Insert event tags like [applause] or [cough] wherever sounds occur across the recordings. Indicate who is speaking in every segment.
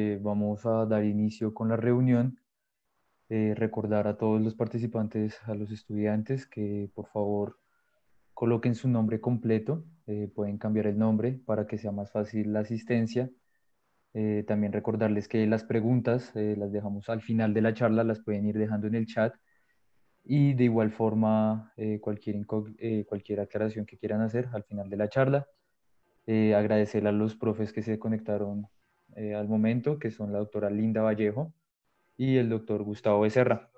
Speaker 1: Eh, vamos a dar inicio con la reunión. Eh, recordar a todos los participantes, a los estudiantes, que por favor coloquen su nombre completo. Eh, pueden cambiar el nombre para que sea más fácil la asistencia. también recordarles que las preguntas las dejamos al final de la charla, las pueden ir dejando en el chat. Y de igual forma, cualquier, cualquier aclaración que quieran hacer al final de la charla. agradecer a los profes que se conectaron eh, al momento, que son la doctora Linda Vallejo y el doctor Gustavo Becerra.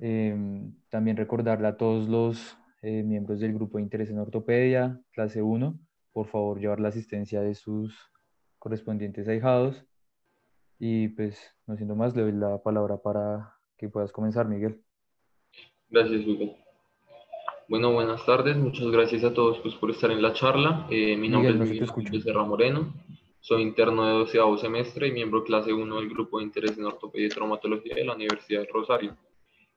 Speaker 1: Em, también recordarle a todos los eh, miembros del grupo de interés en ortopedia, clase 1, por favor llevar la asistencia de sus correspondientes ahijados. Y pues, no siendo más, le doy la palabra para que puedas comenzar, Miguel.
Speaker 2: Gracias, Hugo. Bueno, buenas tardes. Muchas gracias a todos pues, por estar en la charla. Eh, mi nombre es Miguel Serra Moreno. Soy interno de 12 semestre y miembro clase 1 del grupo de interés en ortopedia y traumatología de la Universidad de Rosario.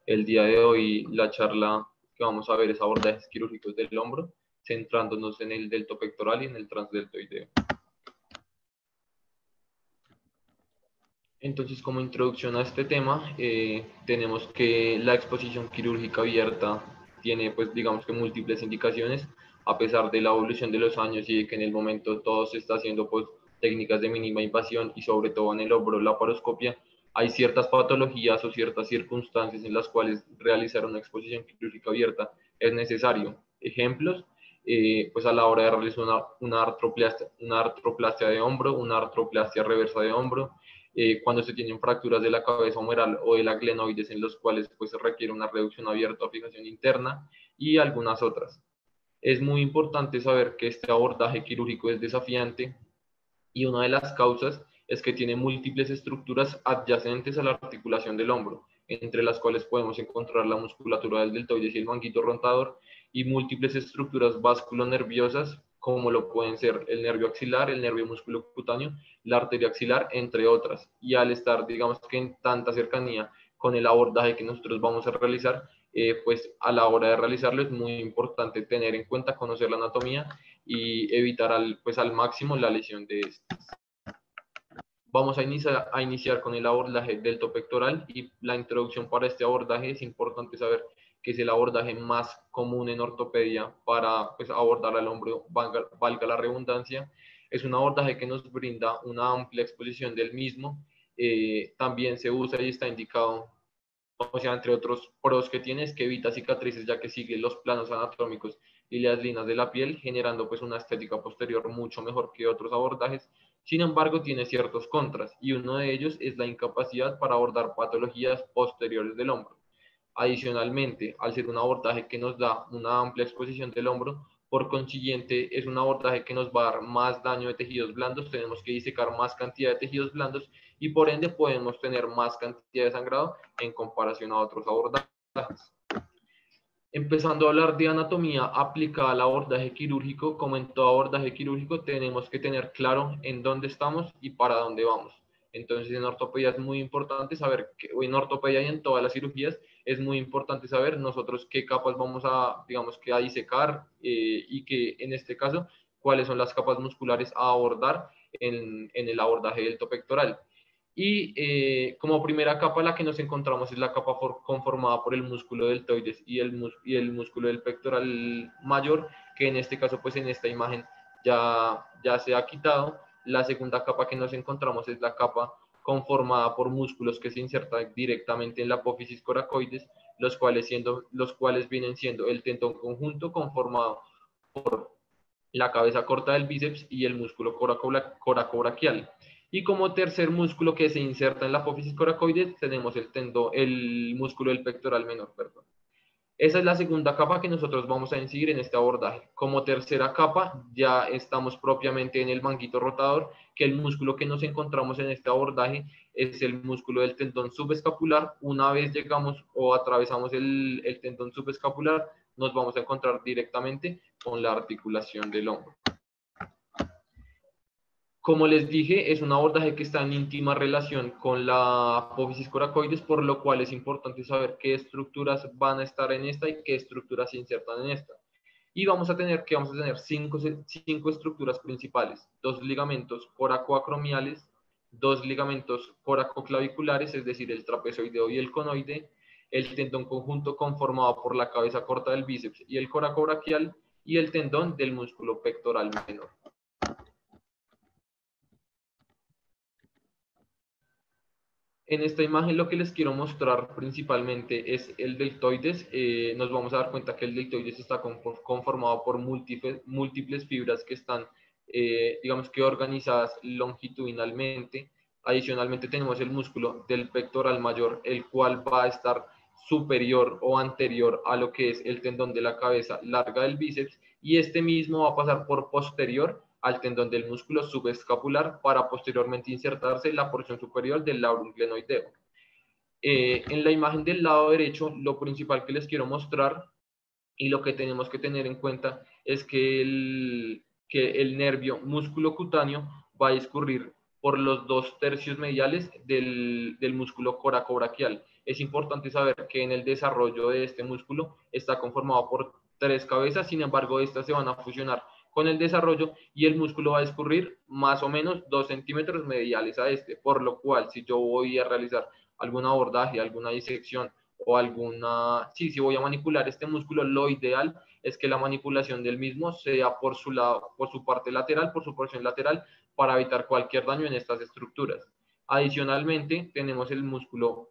Speaker 2: El día de hoy la charla que vamos a ver es abordajes quirúrgicos del hombro, centrándonos en el delto pectoral y en el transdeltoideo. Entonces, como introducción a este tema, eh, tenemos que la exposición quirúrgica abierta tiene pues digamos que múltiples indicaciones a pesar de la evolución de los años y de que en el momento todo se está haciendo pues técnicas de mínima invasión y sobre todo en el hombro la paroscopia, hay ciertas patologías o ciertas circunstancias en las cuales realizar una exposición quirúrgica abierta es necesario. Ejemplos, eh, pues a la hora de realizar una, una, artroplastia, una artroplastia de hombro, una artroplastia reversa de hombro, eh, cuando se tienen fracturas de la cabeza humeral o de la glenoides en los cuales pues, se requiere una reducción abierta o fijación interna y algunas otras. Es muy importante saber que este abordaje quirúrgico es desafiante y una de las causas es que tiene múltiples estructuras adyacentes a la articulación del hombro, entre las cuales podemos encontrar la musculatura del deltoides y el manguito rotador y múltiples estructuras vasculonerviosas como lo pueden ser el nervio axilar, el nervio músculo cutáneo, la arteria axilar, entre otras. Y al estar, digamos que en tanta cercanía con el abordaje que nosotros vamos a realizar, eh, pues a la hora de realizarlo es muy importante tener en cuenta, conocer la anatomía y evitar al, pues al máximo la lesión de estas. Vamos a iniciar, a iniciar con el abordaje del pectoral y la introducción para este abordaje es importante saber que es el abordaje más común en ortopedia para pues, abordar al hombro, valga, la redundancia. Es un abordaje que nos brinda una amplia exposición del mismo. Eh, también se usa y está indicado, o sea, entre otros pros que tiene, es que evita cicatrices ya que sigue los planos anatómicos y las líneas de la piel, generando pues una estética posterior mucho mejor que otros abordajes. Sin embargo, tiene ciertos contras y uno de ellos es la incapacidad para abordar patologías posteriores del hombro. Adicionalmente, al ser un abordaje que nos da una amplia exposición del hombro, por consiguiente es un abordaje que nos va a dar más daño de tejidos blandos, tenemos que disecar más cantidad de tejidos blandos y por ende podemos tener más cantidad de sangrado en comparación a otros abordajes. Empezando a hablar de anatomía aplicada al abordaje quirúrgico, como en todo abordaje quirúrgico tenemos que tener claro en dónde estamos y para dónde vamos. Entonces en ortopedia es muy importante saber, que, en ortopedia y en todas las cirugías, es muy importante saber nosotros qué capas vamos a, digamos, que a disecar eh, y que en este caso, cuáles son las capas musculares a abordar en, en el abordaje del pectoral. Y eh, como primera capa la que nos encontramos es la capa conformada por el músculo deltoides y el, y el músculo del pectoral mayor, que en este caso, pues en esta imagen ya, ya se ha quitado. La segunda capa que nos encontramos es la capa conformada por músculos que se insertan directamente en la apófisis coracoides, los cuales, siendo, los cuales vienen siendo el tendón conjunto conformado por la cabeza corta del bíceps y el músculo coracobraquial. Y como tercer músculo que se inserta en la apófisis coracoides tenemos el, tendón, el músculo del pectoral menor. Perdón. Esa es la segunda capa que nosotros vamos a incidir en este abordaje. Como tercera capa, ya estamos propiamente en el manguito rotador, que el músculo que nos encontramos en este abordaje es el músculo del tendón subescapular. Una vez llegamos o atravesamos el, el tendón subescapular, nos vamos a encontrar directamente con la articulación del hombro. Como les dije, es un abordaje que está en íntima relación con la apófisis coracoides, por lo cual es importante saber qué estructuras van a estar en esta y qué estructuras se insertan en esta. y vamos a tener que vamos a tener cinco, cinco estructuras principales, dos ligamentos coracoacromiales, dos ligamentos coracoclaviculares, es decir, el trapezoideo y el conoide, el tendón conjunto conformado por la cabeza corta del bíceps y el coracobraquial y el tendón del músculo pectoral menor. En esta imagen lo que les quiero mostrar principalmente es el deltoides. Eh, nos vamos a dar cuenta que el deltoides está conformado por múltiples, fibras que están, eh, digamos que organizadas longitudinalmente. Adicionalmente tenemos el músculo del pectoral mayor, el cual va a estar superior o anterior a lo que es el tendón de la cabeza larga del bíceps y este mismo va a pasar por posterior al tendón del músculo subescapular para posteriormente insertarse en la porción superior del labrum glenoideo. Eh, en la imagen del lado derecho, lo principal que les quiero mostrar y lo que tenemos que tener en cuenta es que el, que el nervio músculo cutáneo va a discurrir por los dos tercios mediales del, del músculo coracobraquial. Es importante saber que en el desarrollo de este músculo está conformado por tres cabezas, sin embargo, estas se van a fusionar con el desarrollo y el músculo va a escurrir más o menos 2 centímetros mediales a este, por lo cual si yo voy a realizar algún abordaje, alguna disección o alguna, sí, si voy a manipular este músculo, lo ideal es que la manipulación del mismo sea por su lado, por su parte lateral, por su porción lateral, para evitar cualquier daño en estas estructuras. Adicionalmente, tenemos el músculo,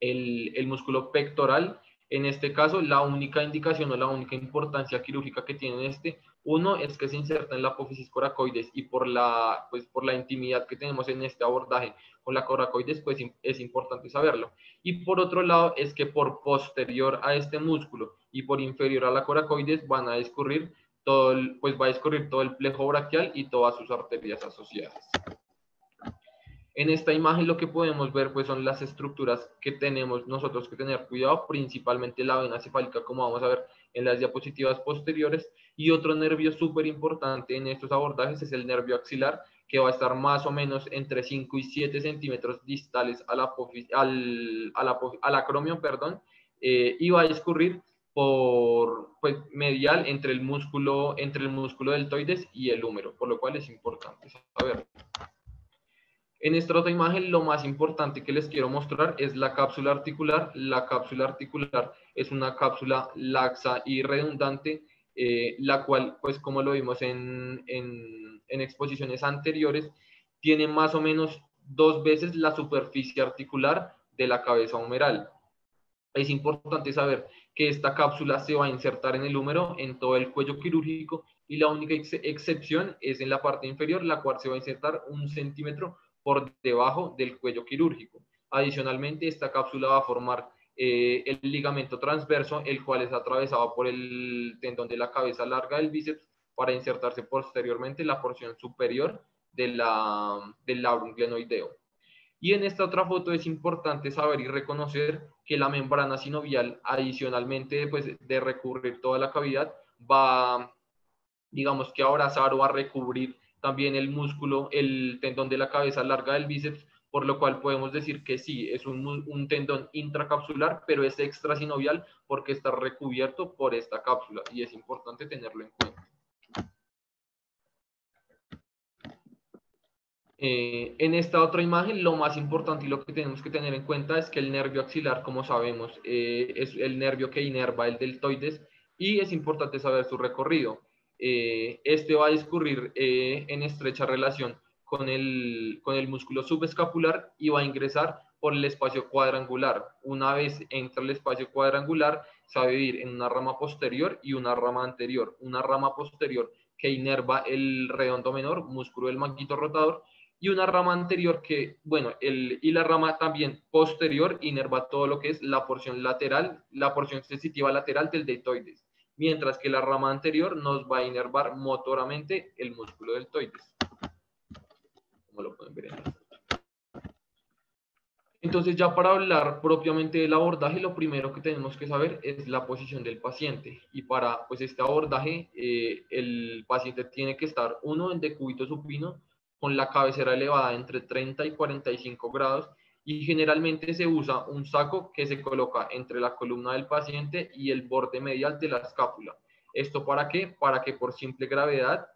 Speaker 2: el, el músculo pectoral, en este caso, la única indicación o la única importancia quirúrgica que tiene este, uno es que se inserta en la apófisis coracoides y por la, pues, por la intimidad que tenemos en este abordaje con la coracoides, pues es importante saberlo. Y por otro lado, es que por posterior a este músculo y por inferior a la coracoides van a discurrir todo el, pues va a discurrir todo el plejo braquial y todas sus arterias asociadas. En esta imagen lo que podemos ver pues son las estructuras que tenemos nosotros que tener cuidado, principalmente la vena cefálica como vamos a ver en las diapositivas posteriores y otro nervio súper importante en estos abordajes es el nervio axilar que va a estar más o menos entre 5 y 7 centímetros distales al, al, al, acromio perdón, eh, y va a discurrir por pues, medial entre el músculo entre el músculo deltoides y el húmero, por lo cual es importante saber. En esta otra imagen, lo más importante que les quiero mostrar es la cápsula articular. La cápsula articular es una cápsula laxa y redundante, eh, la cual, pues como lo vimos en, en, en exposiciones anteriores, tiene más o menos dos veces la superficie articular de la cabeza humeral. Es importante saber que esta cápsula se va a insertar en el húmero, en todo el cuello quirúrgico, y la única excepción es en la parte inferior, la cual se va a insertar un centímetro por debajo del cuello quirúrgico. Adicionalmente, esta cápsula va a formar eh, el ligamento transverso, el cual es atravesado por el tendón de la cabeza larga del bíceps para insertarse posteriormente en la porción superior de la, del labrum glenoideo. Y en esta otra foto es importante saber y reconocer que la membrana sinovial, adicionalmente pues, de recubrir toda la cavidad, va, digamos que a abrazar o a recubrir también el músculo, el tendón de la cabeza larga del bíceps, por lo cual podemos decir que sí, es un, un tendón intracapsular, pero es extrasinovial porque está recubierto por esta cápsula y es importante tenerlo en cuenta. Eh, en esta otra imagen, lo más importante y lo que tenemos que tener en cuenta es que el nervio axilar, como sabemos, eh, es el nervio que inerva el deltoides y es importante saber su recorrido. Eh, este va a discurrir eh, en estrecha relación con el, con el músculo subescapular y va a ingresar por el espacio cuadrangular. Una vez entra el espacio cuadrangular, se va a dividir en una rama posterior y una rama anterior. Una rama posterior que inerva el redondo menor, músculo del manguito rotador, y una rama anterior que, bueno, el, y la rama también posterior inerva todo lo que es la porción lateral, la porción sensitiva lateral del deltoides mientras que la rama anterior nos va a inervar motoramente el músculo deltoides. Como lo pueden ver en la entonces ya para hablar propiamente del abordaje, lo primero que tenemos que saber es la posición del paciente. Y para pues, este abordaje, eh, el paciente tiene que estar uno en decúbito supino con la cabecera elevada entre 30 y 45 grados y generalmente se usa un saco que se coloca entre la columna del paciente y el borde medial de la escápula. ¿Esto para qué? Para que por simple gravedad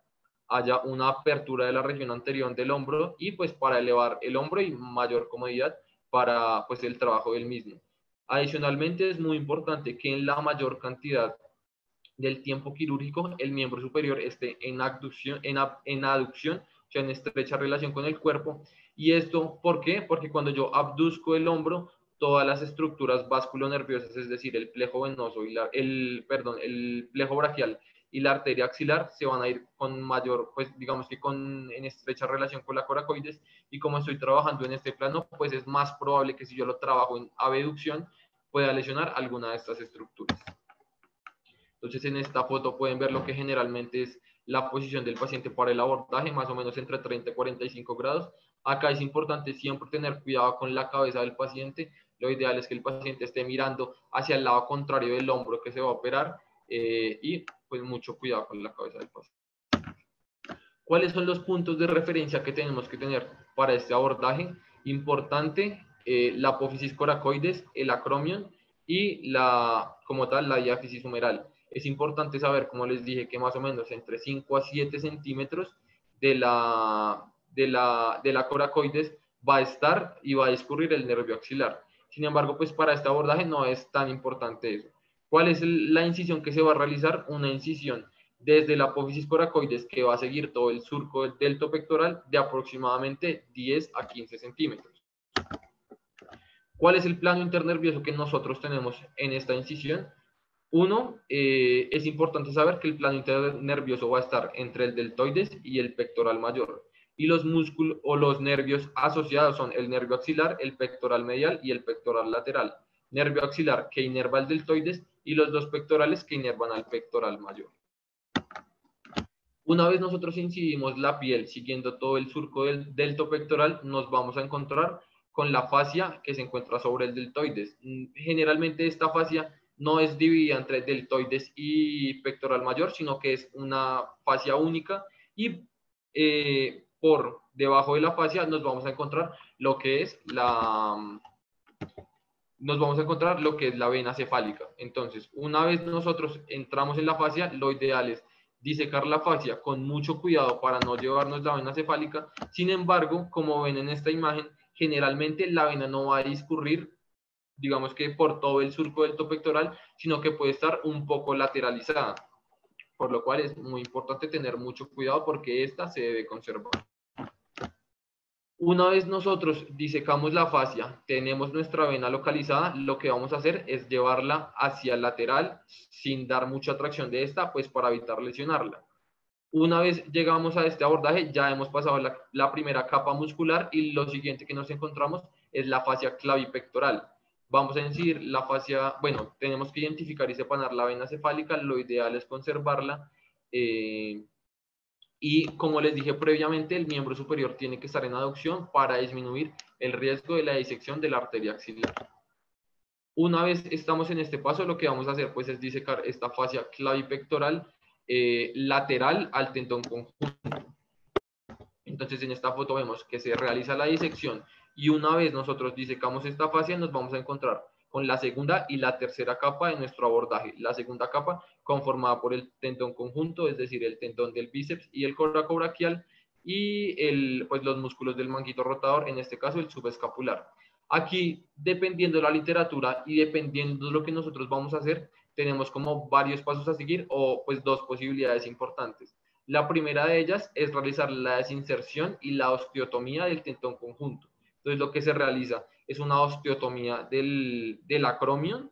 Speaker 2: haya una apertura de la región anterior del hombro y pues para elevar el hombro y mayor comodidad para pues el trabajo del mismo. Adicionalmente es muy importante que en la mayor cantidad del tiempo quirúrgico el miembro superior esté en abducción, en, en aducción, o sea, en estrecha relación con el cuerpo. ¿Y esto por qué? Porque cuando yo abduzco el hombro, todas las estructuras vasculonerviosas, es decir, el plejo venoso y la, el, perdón, el plejo brachial y la arteria axilar se van a ir con mayor, pues digamos que con, en estrecha relación con la coracoides y como estoy trabajando en este plano, pues es más probable que si yo lo trabajo en abducción pueda lesionar alguna de estas estructuras. Entonces en esta foto pueden ver lo que generalmente es la posición del paciente para el abordaje, más o menos entre 30 y 45 grados. Acá es importante siempre tener cuidado con la cabeza del paciente. Lo ideal es que el paciente esté mirando hacia el lado contrario del hombro que se va a operar eh, y pues mucho cuidado con la cabeza del paciente. ¿Cuáles son los puntos de referencia que tenemos que tener para este abordaje? Importante, eh, la apófisis coracoides, el acromion y la, como tal, la diáfisis humeral. Es importante saber, como les dije, que más o menos entre 5 a 7 centímetros de la, de la, de la coracoides va a estar y va a discurrir el nervio axilar. Sin embargo, pues para este abordaje no es tan importante eso. ¿Cuál es la incisión que se va a realizar? Una incisión desde la apófisis coracoides que va a seguir todo el surco del delto pectoral de aproximadamente 10 a 15 centímetros. ¿Cuál es el plano internervioso que nosotros tenemos en esta incisión? Uno, eh, es importante saber que el plano internervioso va a estar entre el deltoides y el pectoral mayor. Y los músculos o los nervios asociados son el nervio axilar, el pectoral medial y el pectoral lateral. Nervio axilar que inerva el deltoides y los dos pectorales que inervan al pectoral mayor. Una vez nosotros incidimos la piel siguiendo todo el surco del delto pectoral, nos vamos a encontrar con la fascia que se encuentra sobre el deltoides. Generalmente esta fascia no es dividida entre deltoides y pectoral mayor, sino que es una fascia única y eh, por debajo de la fascia nos vamos a encontrar lo que es la nos vamos a encontrar lo que es la vena cefálica. Entonces, una vez nosotros entramos en la fascia, lo ideal es disecar la fascia con mucho cuidado para no llevarnos la vena cefálica. Sin embargo, como ven en esta imagen, generalmente la vena no va a discurrir digamos que por todo el surco del pectoral, sino que puede estar un poco lateralizada, por lo cual es muy importante tener mucho cuidado porque esta se debe conservar. Una vez nosotros disecamos la fascia, tenemos nuestra vena localizada, lo que vamos a hacer es llevarla hacia el lateral sin dar mucha tracción de esta, pues para evitar lesionarla. Una vez llegamos a este abordaje, ya hemos pasado la, primera capa muscular y lo siguiente que nos encontramos es la fascia clavipectoral vamos a decir la fascia, bueno, tenemos que identificar y separar la vena cefálica, lo ideal es conservarla. Eh, y como les dije previamente, el miembro superior tiene que estar en aducción para disminuir el riesgo de la disección de la arteria axilar. Una vez estamos en este paso, lo que vamos a hacer pues es disecar esta fascia clavipectoral eh, lateral al tendón conjunto. Entonces en esta foto vemos que se realiza la disección y una vez nosotros disecamos esta fascia, nos vamos a encontrar con la segunda y la tercera capa de nuestro abordaje. La segunda capa conformada por el tendón conjunto, es decir, el tendón del bíceps y el coracobraquial y el, pues, los músculos del manguito rotador, en este caso el subescapular. Aquí, dependiendo de la literatura y dependiendo de lo que nosotros vamos a hacer, tenemos como varios pasos a seguir o pues dos posibilidades importantes. La primera de ellas es realizar la desinserción y la osteotomía del tendón conjunto. Entonces lo que se realiza es una osteotomía del, del acromion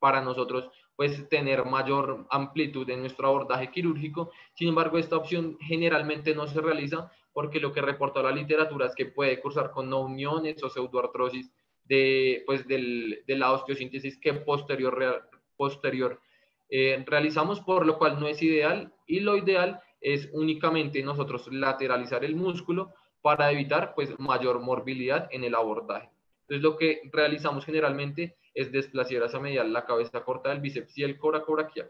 Speaker 2: para nosotros pues tener mayor amplitud en nuestro abordaje quirúrgico. Sin embargo, esta opción generalmente no se realiza porque lo que reporta la literatura es que puede cursar con no uniones o pseudoartrosis de, pues, del, de la osteosíntesis que posterior, posterior eh, realizamos, por lo cual no es ideal y lo ideal es únicamente nosotros lateralizar el músculo para evitar pues mayor morbilidad en el abordaje. Entonces lo que realizamos generalmente es desplazar hacia medial la cabeza corta del bíceps y el coracobraquial.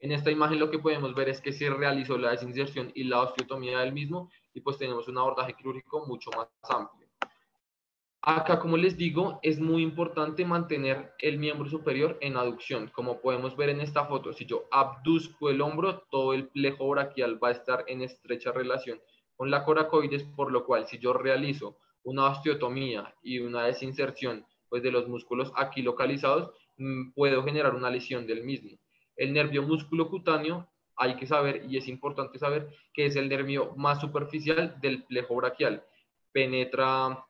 Speaker 2: En esta imagen lo que podemos ver es que se realizó la desinserción y la osteotomía del mismo y pues tenemos un abordaje quirúrgico mucho más amplio. Acá, como les digo, es muy importante mantener el miembro superior en aducción. Como podemos ver en esta foto, si yo abduzco el hombro, todo el plejo braquial va a estar en estrecha relación con la coracoides, por lo cual si yo realizo una osteotomía y una desinserción pues, de los músculos aquí localizados, mm, puedo generar una lesión del mismo. El nervio músculo cutáneo hay que saber, y es importante saber, que es el nervio más superficial del plejo braquial. Penetra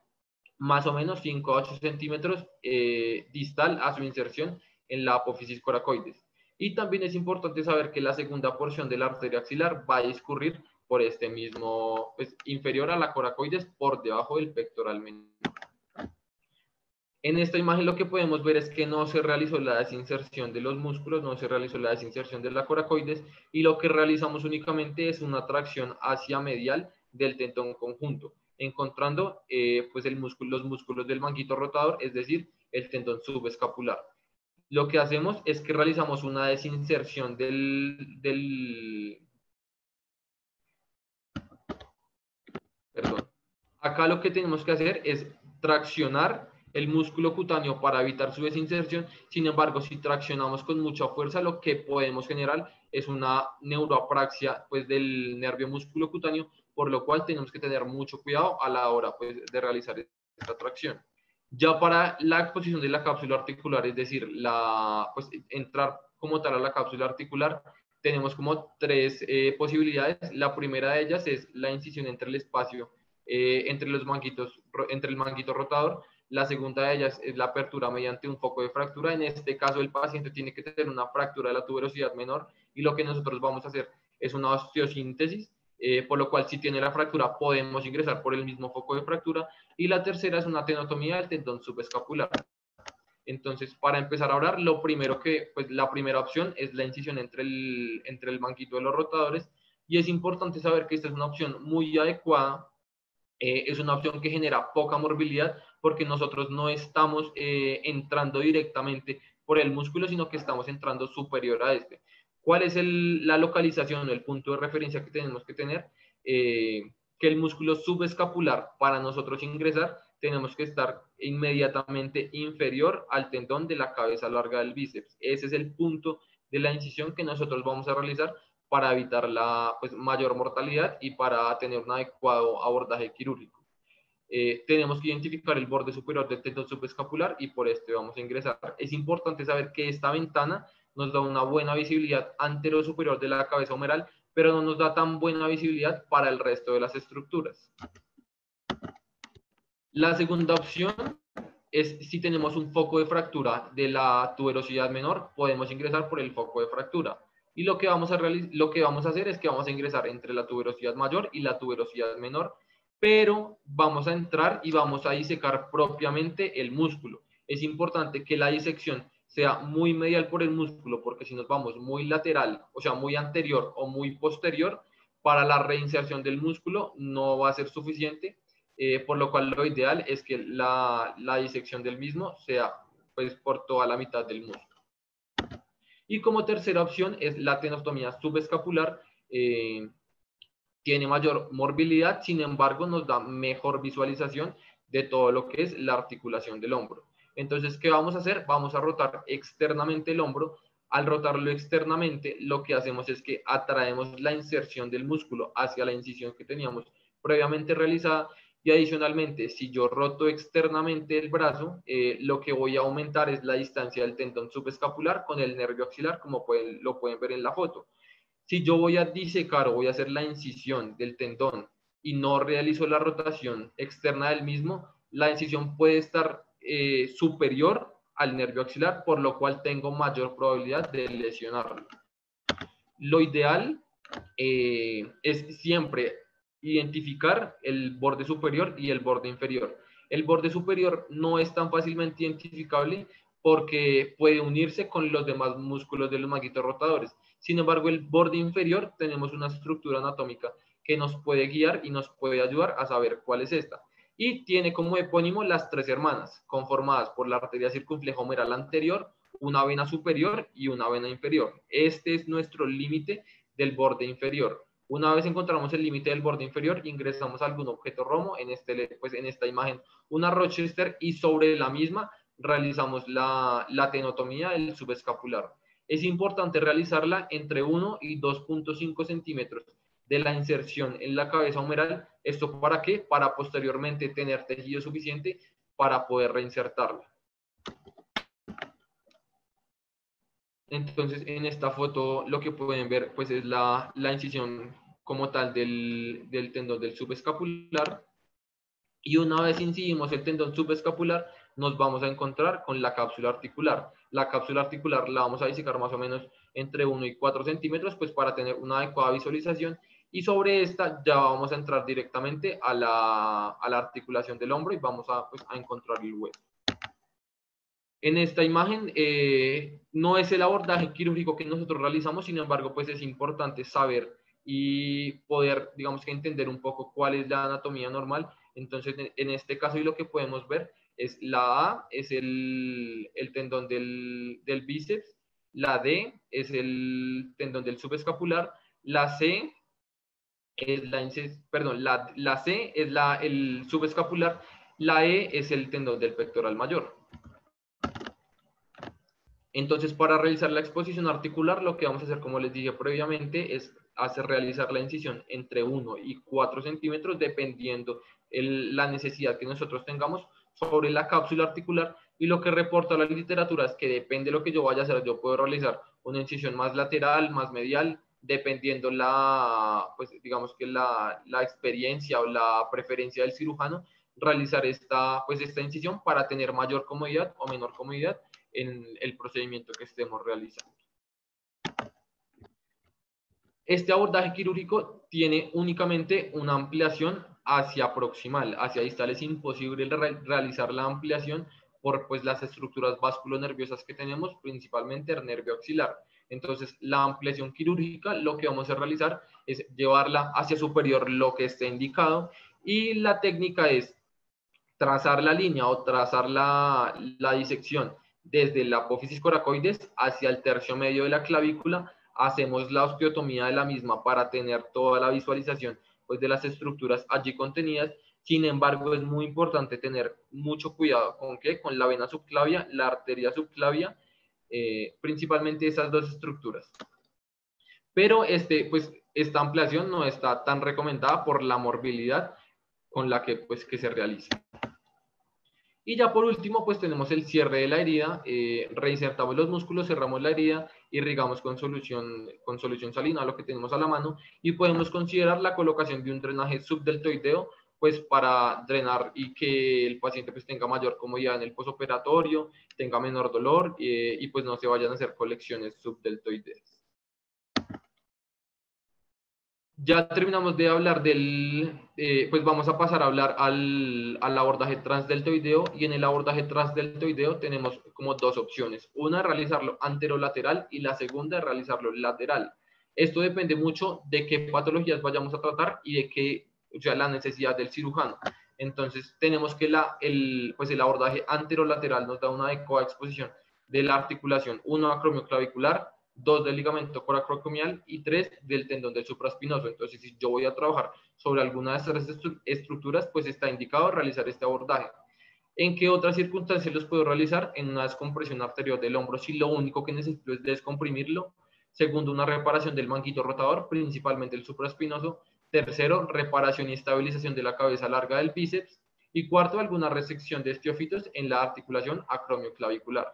Speaker 2: más o menos 5 a 8 centímetros eh, distal a su inserción en la apófisis coracoides. Y también es importante saber que la segunda porción de la arteria axilar va a discurrir por este mismo, pues inferior a la coracoides, por debajo del pectoral menor. En esta imagen lo que podemos ver es que no se realizó la desinserción de los músculos, no se realizó la desinserción de la coracoides y lo que realizamos únicamente es una tracción hacia medial del tendón conjunto encontrando eh, pues el músculo, los músculos del manguito rotador, es decir, el tendón subescapular. Lo que hacemos es que realizamos una desinserción del, del perdón. Acá lo que tenemos que hacer es traccionar el músculo cutáneo para evitar su desinserción. Sin embargo, si traccionamos con mucha fuerza, lo que podemos generar es una neuroapraxia pues, del nervio músculo cutáneo, por lo cual tenemos que tener mucho cuidado a la hora pues, de realizar esta tracción. Ya para la exposición de la cápsula articular, es decir, la, pues, entrar como tal a la cápsula articular, tenemos como tres eh, posibilidades. La primera de ellas es la incisión entre el espacio, eh, entre los manguitos, entre el manguito rotador. La segunda de ellas es la apertura mediante un foco de fractura. En este caso, el paciente tiene que tener una fractura de la tuberosidad menor y lo que nosotros vamos a hacer es una osteosíntesis eh, por lo cual si tiene la fractura podemos ingresar por el mismo foco de fractura. Y la tercera es una tenotomía del tendón subescapular. Entonces, para empezar a orar, lo primero que, pues la primera opción es la incisión entre el, entre el manguito de los rotadores. Y es importante saber que esta es una opción muy adecuada. Eh, es una opción que genera poca morbilidad porque nosotros no estamos eh, entrando directamente por el músculo, sino que estamos entrando superior a este. ¿Cuál es la localización o el punto de referencia que tenemos que tener? Eh, que el músculo subescapular, para nosotros ingresar, tenemos que estar inmediatamente inferior al tendón de la cabeza larga del bíceps. Ese es el punto de la incisión que nosotros vamos a realizar para evitar la pues, mayor mortalidad y para tener un adecuado abordaje quirúrgico. Eh, tenemos que identificar el borde superior del tendón subescapular y por este vamos a ingresar. Es importante saber que esta ventana nos da una buena visibilidad antero-superior de la cabeza humeral, pero no nos da tan buena visibilidad para el resto de las estructuras. La segunda opción es si tenemos un foco de fractura de la tuberosidad menor, podemos ingresar por el foco de fractura. Y lo que, vamos a lo que vamos a hacer es que vamos a ingresar entre la tuberosidad mayor y la tuberosidad menor, pero vamos a entrar y vamos a disecar propiamente el músculo. Es importante que la disección sea muy medial por el músculo, porque si nos vamos muy lateral, o sea, muy anterior o muy posterior, para la reinserción del músculo no va a ser suficiente, eh, por lo cual lo ideal es que la, la, disección del mismo sea pues por toda la mitad del músculo. Y como tercera opción es la tenotomía subescapular, eh, tiene mayor morbilidad, sin embargo nos da mejor visualización de todo lo que es la articulación del hombro. Entonces, ¿qué vamos a hacer? Vamos a rotar externamente el hombro. Al rotarlo externamente, lo que hacemos es que atraemos la inserción del músculo hacia la incisión que teníamos previamente realizada y adicionalmente, si yo roto externamente el brazo, eh, lo que voy a aumentar es la distancia del tendón subescapular con el nervio axilar, como pueden, lo pueden ver en la foto. Si yo voy a disecar o voy a hacer la incisión del tendón y no realizo la rotación externa del mismo, la incisión puede estar eh, superior al nervio axilar, por lo cual tengo mayor probabilidad de lesionarlo. Lo ideal eh, es siempre identificar el borde superior y el borde inferior. El borde superior no es tan fácilmente identificable porque puede unirse con los demás músculos de los manguitos rotadores. Sin embargo, el borde inferior tenemos una estructura anatómica que nos puede guiar y nos puede ayudar a saber cuál es esta y tiene como epónimo las tres hermanas, conformadas por la arteria circunflejomeral anterior, una vena superior y una vena inferior. Este es nuestro límite del borde inferior. Una vez encontramos el límite del borde inferior, ingresamos algún objeto romo, en, este, pues en esta imagen una Rochester, y sobre la misma realizamos la, la tenotomía del subescapular. Es importante realizarla entre 1 y 2.5 centímetros de la inserción en la cabeza humeral. ¿Esto para qué? Para posteriormente tener tejido suficiente para poder reinsertarla. Entonces, en esta foto lo que pueden ver pues es la, incisión como tal del, tendón del subescapular. Y una vez incidimos el tendón subescapular, nos vamos a encontrar con la cápsula articular. La cápsula articular la vamos a disecar más o menos entre 1 y 4 centímetros, pues para tener una adecuada visualización. Y sobre esta ya vamos a entrar directamente a la, a la articulación del hombro y vamos a, pues, a encontrar el hueso. En esta imagen eh, no es el abordaje quirúrgico que nosotros realizamos, sin embargo, pues es importante saber y poder, digamos que entender un poco cuál es la anatomía normal. Entonces, en este caso, y lo que podemos ver es la A, es el, el tendón del, del, bíceps, la D es el tendón del subescapular, la C es la, perdón, la, la C es la, el subescapular, la E es el tendón del pectoral mayor. Entonces, para realizar la exposición articular, lo que vamos a hacer, como les dije previamente, es hacer realizar la incisión entre 1 y 4 centímetros, dependiendo la necesidad que nosotros tengamos sobre la cápsula articular. Y lo que reporta la literatura es que depende de lo que yo vaya a hacer, yo puedo realizar una incisión más lateral, más medial, dependiendo la, pues digamos que la, experiencia o la preferencia del cirujano, realizar esta, pues esta incisión para tener mayor comodidad o menor comodidad en el procedimiento que estemos realizando. Este abordaje quirúrgico tiene únicamente una ampliación hacia proximal, hacia distal es imposible realizar la ampliación por pues, las estructuras vasculonerviosas que tenemos, principalmente el nervio axilar. Entonces, la ampliación quirúrgica lo que vamos a realizar es llevarla hacia superior lo que esté indicado y la técnica es trazar la línea o trazar la, la disección desde la apófisis coracoides hacia el tercio medio de la clavícula, hacemos la osteotomía de la misma para tener toda la visualización pues, de las estructuras allí contenidas. Sin embargo, es muy importante tener mucho cuidado con qué, con la vena subclavia, la arteria subclavia, eh, principalmente esas dos estructuras. Pero este, pues, esta ampliación no está tan recomendada por la morbilidad con la que, pues, que se realiza. Y ya por último, pues tenemos el cierre de la herida, eh, reinsertamos los músculos, cerramos la herida, irrigamos con solución, con solución salina, lo que tenemos a la mano, y podemos considerar la colocación de un drenaje subdeltoideo, pues para drenar y que el paciente pues tenga mayor comodidad en el posoperatorio, tenga menor dolor eh, y pues no se vayan a hacer colecciones subdeltoideas. Ya terminamos de hablar del, eh, pues vamos a pasar a hablar al, al, abordaje transdeltoideo y en el abordaje transdeltoideo tenemos como dos opciones. Una, realizarlo anterolateral y la segunda, realizarlo lateral. Esto depende mucho de qué patologías vayamos a tratar y de qué, o sea, la necesidad del cirujano. Entonces, tenemos que la, el, pues el abordaje anterolateral nos da una adecuada exposición de la articulación, uno acromioclavicular, dos del ligamento coracrocomial y tres del tendón del supraespinoso. Entonces, si yo voy a trabajar sobre alguna de estas estructuras, pues está indicado realizar este abordaje. ¿En qué otras circunstancias los puedo realizar? En una descompresión arterial del hombro, si lo único que necesito es descomprimirlo. Segundo, una reparación del manguito rotador, principalmente el supraespinoso. Tercero, reparación y estabilización de la cabeza larga del bíceps. Y cuarto, alguna resección de esteofitos en la articulación acromioclavicular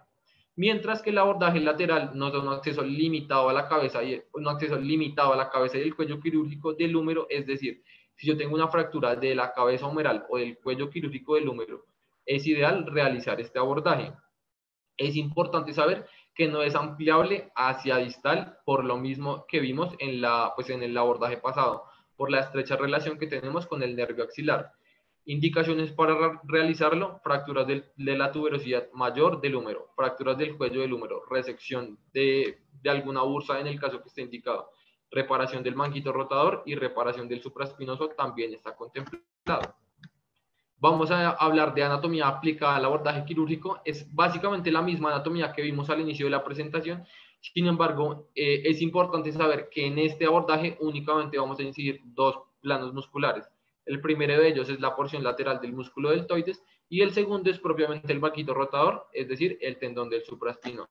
Speaker 2: mientras que el abordaje lateral nos da un acceso limitado a la cabeza y un acceso limitado a la cabeza y el cuello quirúrgico del húmero, es decir, si yo tengo una fractura de la cabeza humeral o del cuello quirúrgico del húmero, es ideal realizar este abordaje. Es importante saber que no es ampliable hacia distal por lo mismo que vimos en, la, pues en el abordaje pasado, por la estrecha relación que tenemos con el nervio axilar. Indicaciones para realizarlo, fracturas de, la tuberosidad mayor del húmero, fracturas del cuello del húmero, resección de, alguna bursa en el caso que esté indicado, reparación del manguito rotador y reparación del supraespinoso también está contemplado. Vamos a hablar de anatomía aplicada al abordaje quirúrgico. Es básicamente la misma anatomía que vimos al inicio de la presentación. Sin embargo, eh, es importante saber que en este abordaje únicamente vamos a incidir dos planos musculares. El primero de ellos es la porción lateral del músculo deltoides y el segundo es propiamente el vaquito rotador, es decir, el tendón del supraespino.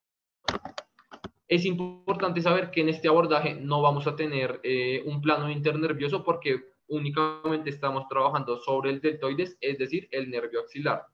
Speaker 2: Es importante saber que en este abordaje no vamos a tener eh, un plano internervioso porque únicamente estamos trabajando sobre el deltoides, es decir, el nervio axilar.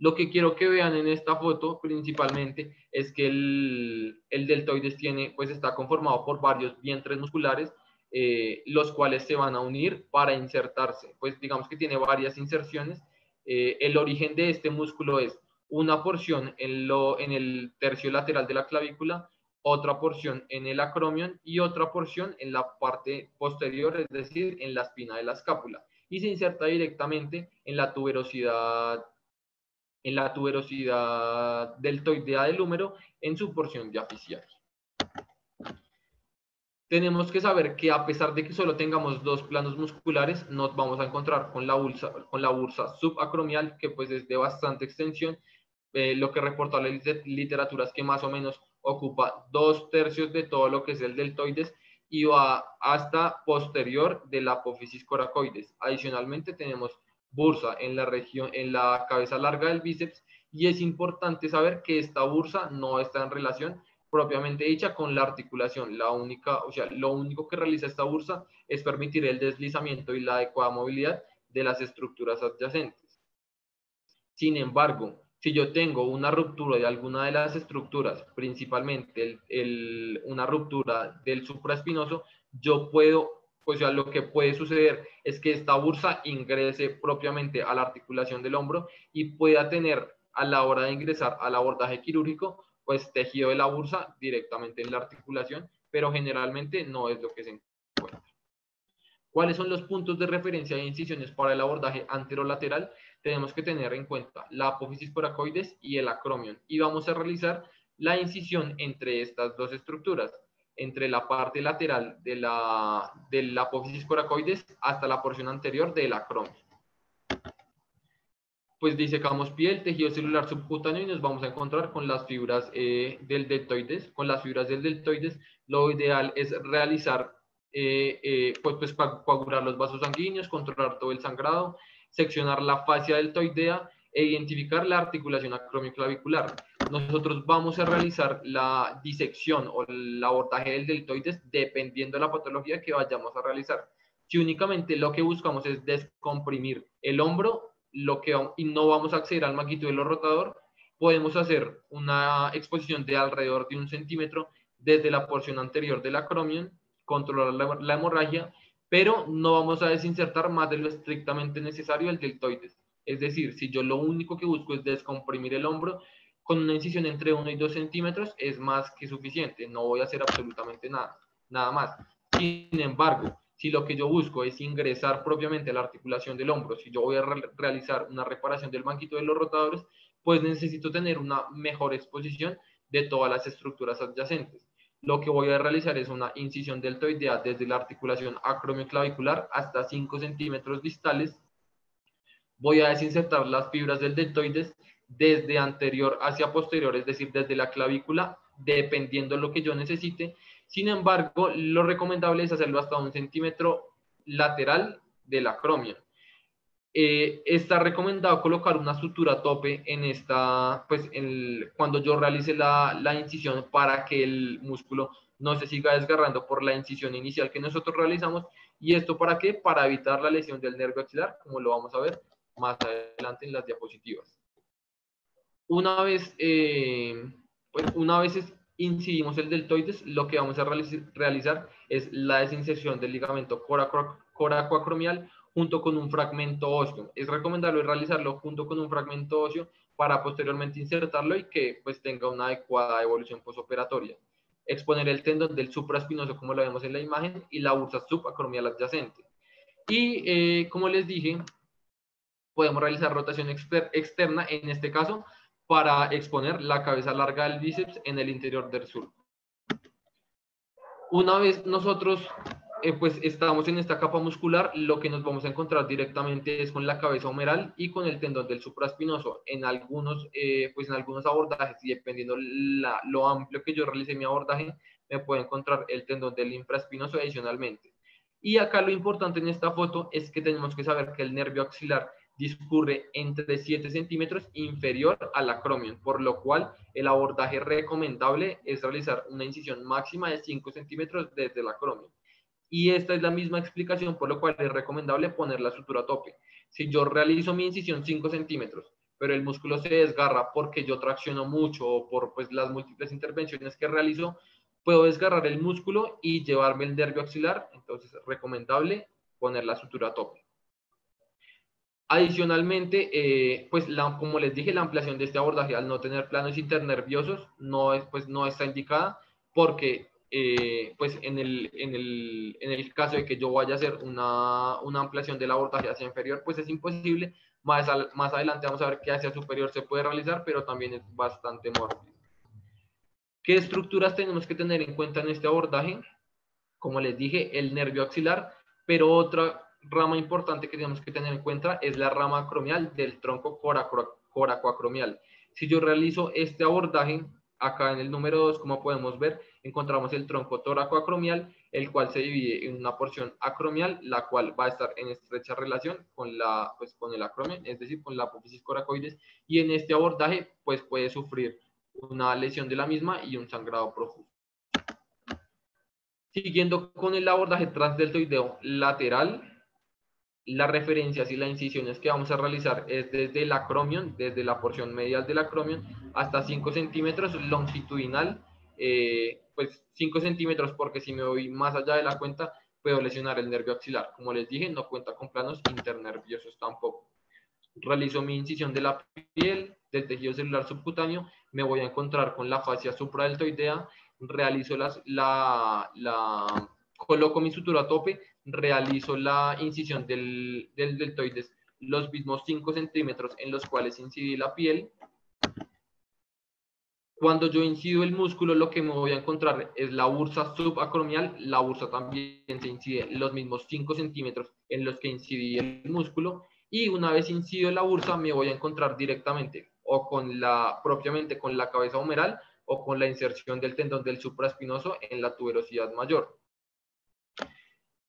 Speaker 2: Lo que quiero que vean en esta foto principalmente es que el, deltoides tiene, pues está conformado por varios vientres musculares, eh, los cuales se van a unir para insertarse. Pues digamos que tiene varias inserciones. Eh, el origen de este músculo es una porción en, lo, en el tercio lateral de la clavícula, otra porción en el acromion y otra porción en la parte posterior, es decir, en la espina de la escápula. Y se inserta directamente en la tuberosidad en la tuberosidad deltoidea del húmero en su porción diaficial. Tenemos que saber que a pesar de que solo tengamos dos planos musculares, nos vamos a encontrar con la, bursa, con la bursa subacromial, que pues es de bastante extensión. Eh, lo que reporta la literatura es que más o menos ocupa dos tercios de todo lo que es el deltoides y va hasta posterior de la apófisis coracoides. Adicionalmente tenemos bursa en la región, en la cabeza larga del bíceps y es importante saber que esta bursa no está en relación propiamente dicha con la articulación. La única, o sea, lo único que realiza esta bursa es permitir el deslizamiento y la adecuada movilidad de las estructuras adyacentes. Sin embargo, si yo tengo una ruptura de alguna de las estructuras, principalmente una ruptura del supraespinoso, yo puedo o sea, lo que puede suceder es que esta bursa ingrese propiamente a la articulación del hombro y pueda tener a la hora de ingresar al abordaje quirúrgico, pues tejido de la bursa directamente en la articulación, pero generalmente no es lo que se encuentra. ¿Cuáles son los puntos de referencia e incisiones para el abordaje anterolateral? Tenemos que tener en cuenta la apófisis coracoides y el acromion y vamos a realizar la incisión entre estas dos estructuras entre la parte lateral de la, de la apófisis coracoides hasta la porción anterior del acromio. Pues disecamos piel, tejido celular subcutáneo y nos vamos a encontrar con las fibras eh, del deltoides. Con las fibras del deltoides, lo ideal es realizar, eh, eh, pues, pues coagular los vasos sanguíneos, controlar todo el sangrado, seccionar la fascia deltoidea e identificar la articulación acromioclavicular nosotros vamos a realizar la disección o el abordaje del deltoides dependiendo de la patología que vayamos a realizar. Si únicamente lo que buscamos es descomprimir el hombro lo que, y no vamos a acceder al maquituelo rotador, podemos hacer una exposición de alrededor de un centímetro desde la porción anterior del acromion, controlar la, la hemorragia, pero no vamos a desinsertar más de lo estrictamente necesario el deltoides. Es decir, si yo lo único que busco es descomprimir el hombro, con una incisión entre 1 y 2 centímetros es más que suficiente, no voy a hacer absolutamente nada, nada más. Sin embargo, si lo que yo busco es ingresar propiamente a la articulación del hombro, si yo voy a realizar una reparación del manquito de los rotadores, pues necesito tener una mejor exposición de todas las estructuras adyacentes. Lo que voy a realizar es una incisión deltoidea desde la articulación acromioclavicular hasta 5 centímetros distales. Voy a desinsertar las fibras del deltoides desde anterior hacia posterior, es decir, desde la clavícula, dependiendo de lo que yo necesite. Sin embargo, lo recomendable es hacerlo hasta un centímetro lateral de la acromia. Eh, está recomendado colocar una sutura tope en esta, pues cuando yo realice la, la, incisión para que el músculo no se siga desgarrando por la incisión inicial que nosotros realizamos. ¿Y esto para qué? Para evitar la lesión del nervio axilar, como lo vamos a ver más adelante en las diapositivas. Una vez, eh, pues una vez incidimos el deltoides, lo que vamos a realizar es la desinserción del ligamento coracoacromial junto con un fragmento óseo. Es recomendable realizarlo junto con un fragmento óseo para posteriormente insertarlo y que pues tenga una adecuada evolución posoperatoria. Exponer el tendón del supraespinoso como lo vemos en la imagen y la bursa subacromial adyacente. Y eh, como les dije, podemos realizar rotación externa, en este caso para exponer la cabeza larga del bíceps en el interior del surco. Una vez nosotros eh, pues estamos en esta capa muscular, lo que nos vamos a encontrar directamente es con la cabeza humeral y con el tendón del supraespinoso. En algunos, eh, pues en algunos abordajes, y dependiendo la, lo amplio que yo realice mi abordaje, me puedo encontrar el tendón del infraespinoso adicionalmente. Y acá lo importante en esta foto es que tenemos que saber que el nervio axilar discurre entre 7 centímetros inferior al acromion, por lo cual el abordaje recomendable es realizar una incisión máxima de 5 centímetros desde el acromion. Y esta es la misma explicación por lo cual es recomendable poner la sutura a tope. Si yo realizo mi incisión 5 centímetros, pero el músculo se desgarra porque yo tracciono mucho o por pues, las múltiples intervenciones que realizo, puedo desgarrar el músculo y llevarme el nervio axilar. Entonces, es recomendable poner la sutura a tope. Adicionalmente, eh, pues como les dije, la ampliación de este abordaje al no tener planos internerviosos no, es, pues, no está indicada porque eh, pues en el, en, el, en el, caso de que yo vaya a hacer una, una, ampliación del abordaje hacia inferior, pues es imposible. Más, más adelante vamos a ver que hacia superior se puede realizar, pero también es bastante mórbido. ¿Qué estructuras tenemos que tener en cuenta en este abordaje? Como les dije, el nervio axilar, pero otra rama importante que tenemos que tener en cuenta es la rama acromial del tronco coracoacromial. Si yo realizo este abordaje, acá en el número 2, como podemos ver, encontramos el tronco toracoacromial, el cual se divide en una porción acromial, la cual va a estar en estrecha relación con, la, pues, con el acromion, es decir, con la apófisis coracoides, y en este abordaje, pues puede sufrir una lesión de la misma y un sangrado profundo. Siguiendo con el abordaje transdeltoideo lateral, las referencias y las incisiones que vamos a realizar es desde el acromion, desde la porción medial del acromion, hasta 5 centímetros longitudinal, eh, pues 5 centímetros porque si me voy más allá de la cuenta puedo lesionar el nervio axilar. Como les dije, no cuenta con planos internerviosos tampoco. Realizo mi incisión de la piel, del tejido celular subcutáneo, me voy a encontrar con la fascia supradeltoidea, realizo las, la, la, coloco mi sutura a tope, realizo la incisión del, del deltoides los mismos 5 centímetros en los cuales incidí la piel. Cuando yo incido el músculo, lo que me voy a encontrar es la bursa subacromial. La bursa también se incide los mismos 5 centímetros en los que incidí el músculo. Y una vez incido la bursa, me voy a encontrar directamente o con la, propiamente con la cabeza humeral o con la inserción del tendón del supraespinoso en la tuberosidad mayor.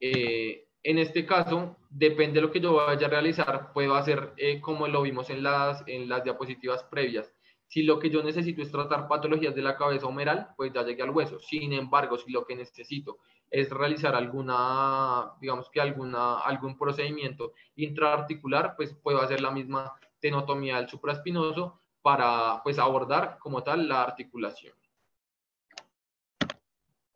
Speaker 2: Eh, en este caso, depende de lo que yo vaya a realizar, puedo hacer eh, como lo vimos en las, en las diapositivas previas. Si lo que yo necesito es tratar patologías de la cabeza humeral, pues ya llegué al hueso. Sin embargo, si lo que necesito es realizar alguna, digamos que alguna, algún procedimiento intraarticular, pues puedo hacer la misma tenotomía del supraespinoso para pues abordar como tal la articulación.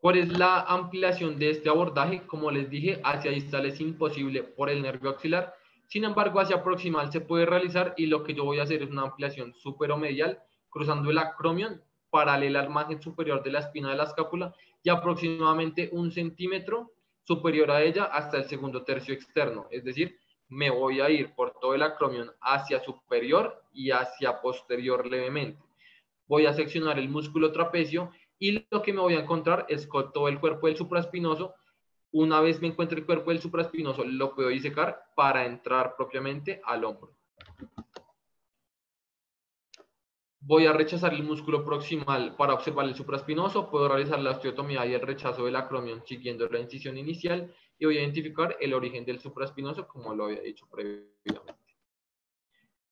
Speaker 2: ¿Cuál es la ampliación de este abordaje? Como les dije, hacia distal es imposible por el nervio axilar. Sin embargo, hacia proximal se puede realizar y lo que yo voy a hacer es una ampliación superomedial cruzando el acromion paralela al margen superior de la espina de la escápula y aproximadamente un centímetro superior a ella hasta el segundo tercio externo. Es decir, me voy a ir por todo el acromion hacia superior y hacia posterior levemente. Voy a seccionar el músculo trapecio y lo que me voy a encontrar es con todo el cuerpo del supraespinoso. Una vez me encuentre el cuerpo del supraespinoso, lo puedo disecar para entrar propiamente al hombro. Voy a rechazar el músculo proximal para observar el supraespinoso. Puedo realizar la osteotomía y el rechazo del acromion siguiendo la incisión inicial y voy a identificar el origen del supraespinoso como lo había dicho previamente.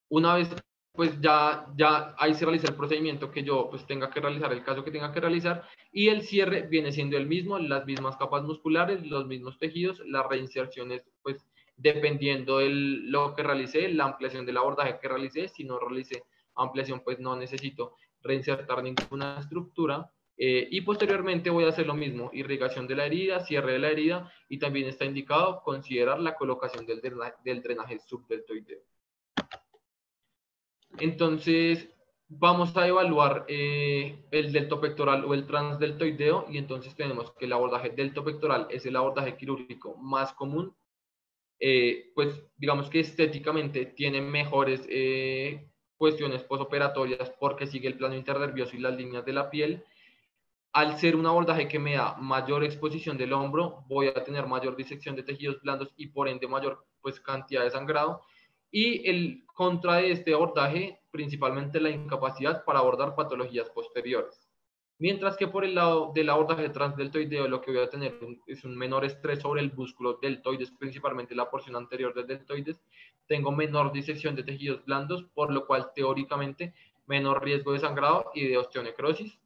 Speaker 2: Una vez pues ya, ya ahí se realiza el procedimiento que yo pues tenga que realizar, el caso que tenga que realizar, y el cierre viene siendo el mismo, las mismas capas musculares, los mismos tejidos, las reinserciones, pues dependiendo de lo que realicé, la ampliación del abordaje que realicé, si no realicé ampliación, pues no necesito reinsertar ninguna estructura, eh, y posteriormente voy a hacer lo mismo, irrigación de la herida, cierre de la herida, y también está indicado considerar la colocación del drenaje, del drenaje subdeltoideo. Entonces, vamos a evaluar eh, el delto pectoral o el transdeltoideo y entonces tenemos que el abordaje delto pectoral es el abordaje quirúrgico más común. Eh, pues digamos que estéticamente tiene mejores eh, cuestiones posoperatorias porque sigue el plano internervioso y las líneas de la piel. al ser un abordaje que me da mayor exposición del hombro, voy a tener mayor disección de tejidos blandos y por ende mayor pues, cantidad de sangrado. Y el contra este abordaje, principalmente la incapacidad para abordar patologías posteriores. Mientras que por el lado del abordaje transdeltoideo lo que voy a tener es un menor estrés sobre el músculo deltoides, principalmente la porción anterior del deltoides. Tengo menor disección de tejidos blandos, por lo cual teóricamente menor riesgo de sangrado y de osteonecrosis.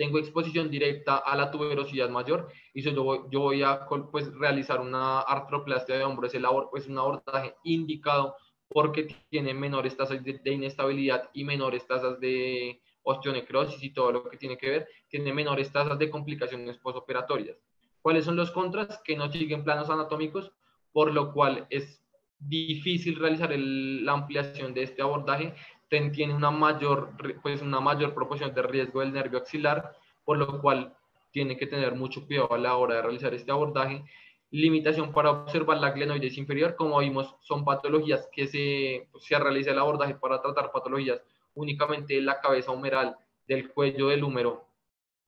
Speaker 2: Tengo exposición directa a la tuberosidad mayor y yo voy, yo voy a pues, realizar una artroplastia de hombro. Es, el, un abordaje indicado porque tiene menores tasas de inestabilidad y menores tasas de osteonecrosis y todo lo que tiene que ver, tiene menores tasas de complicaciones postoperatorias. ¿Cuáles son los contras? Que no siguen planos anatómicos, por lo cual es difícil realizar la ampliación de este abordaje, tiene una mayor, pues una mayor proporción de riesgo del nervio axilar, por lo cual tiene que tener mucho cuidado a la hora de realizar este abordaje. Limitación para observar la glenoides inferior, como vimos, son patologías que se, se realiza el abordaje para tratar patologías únicamente la cabeza humeral, del cuello del húmero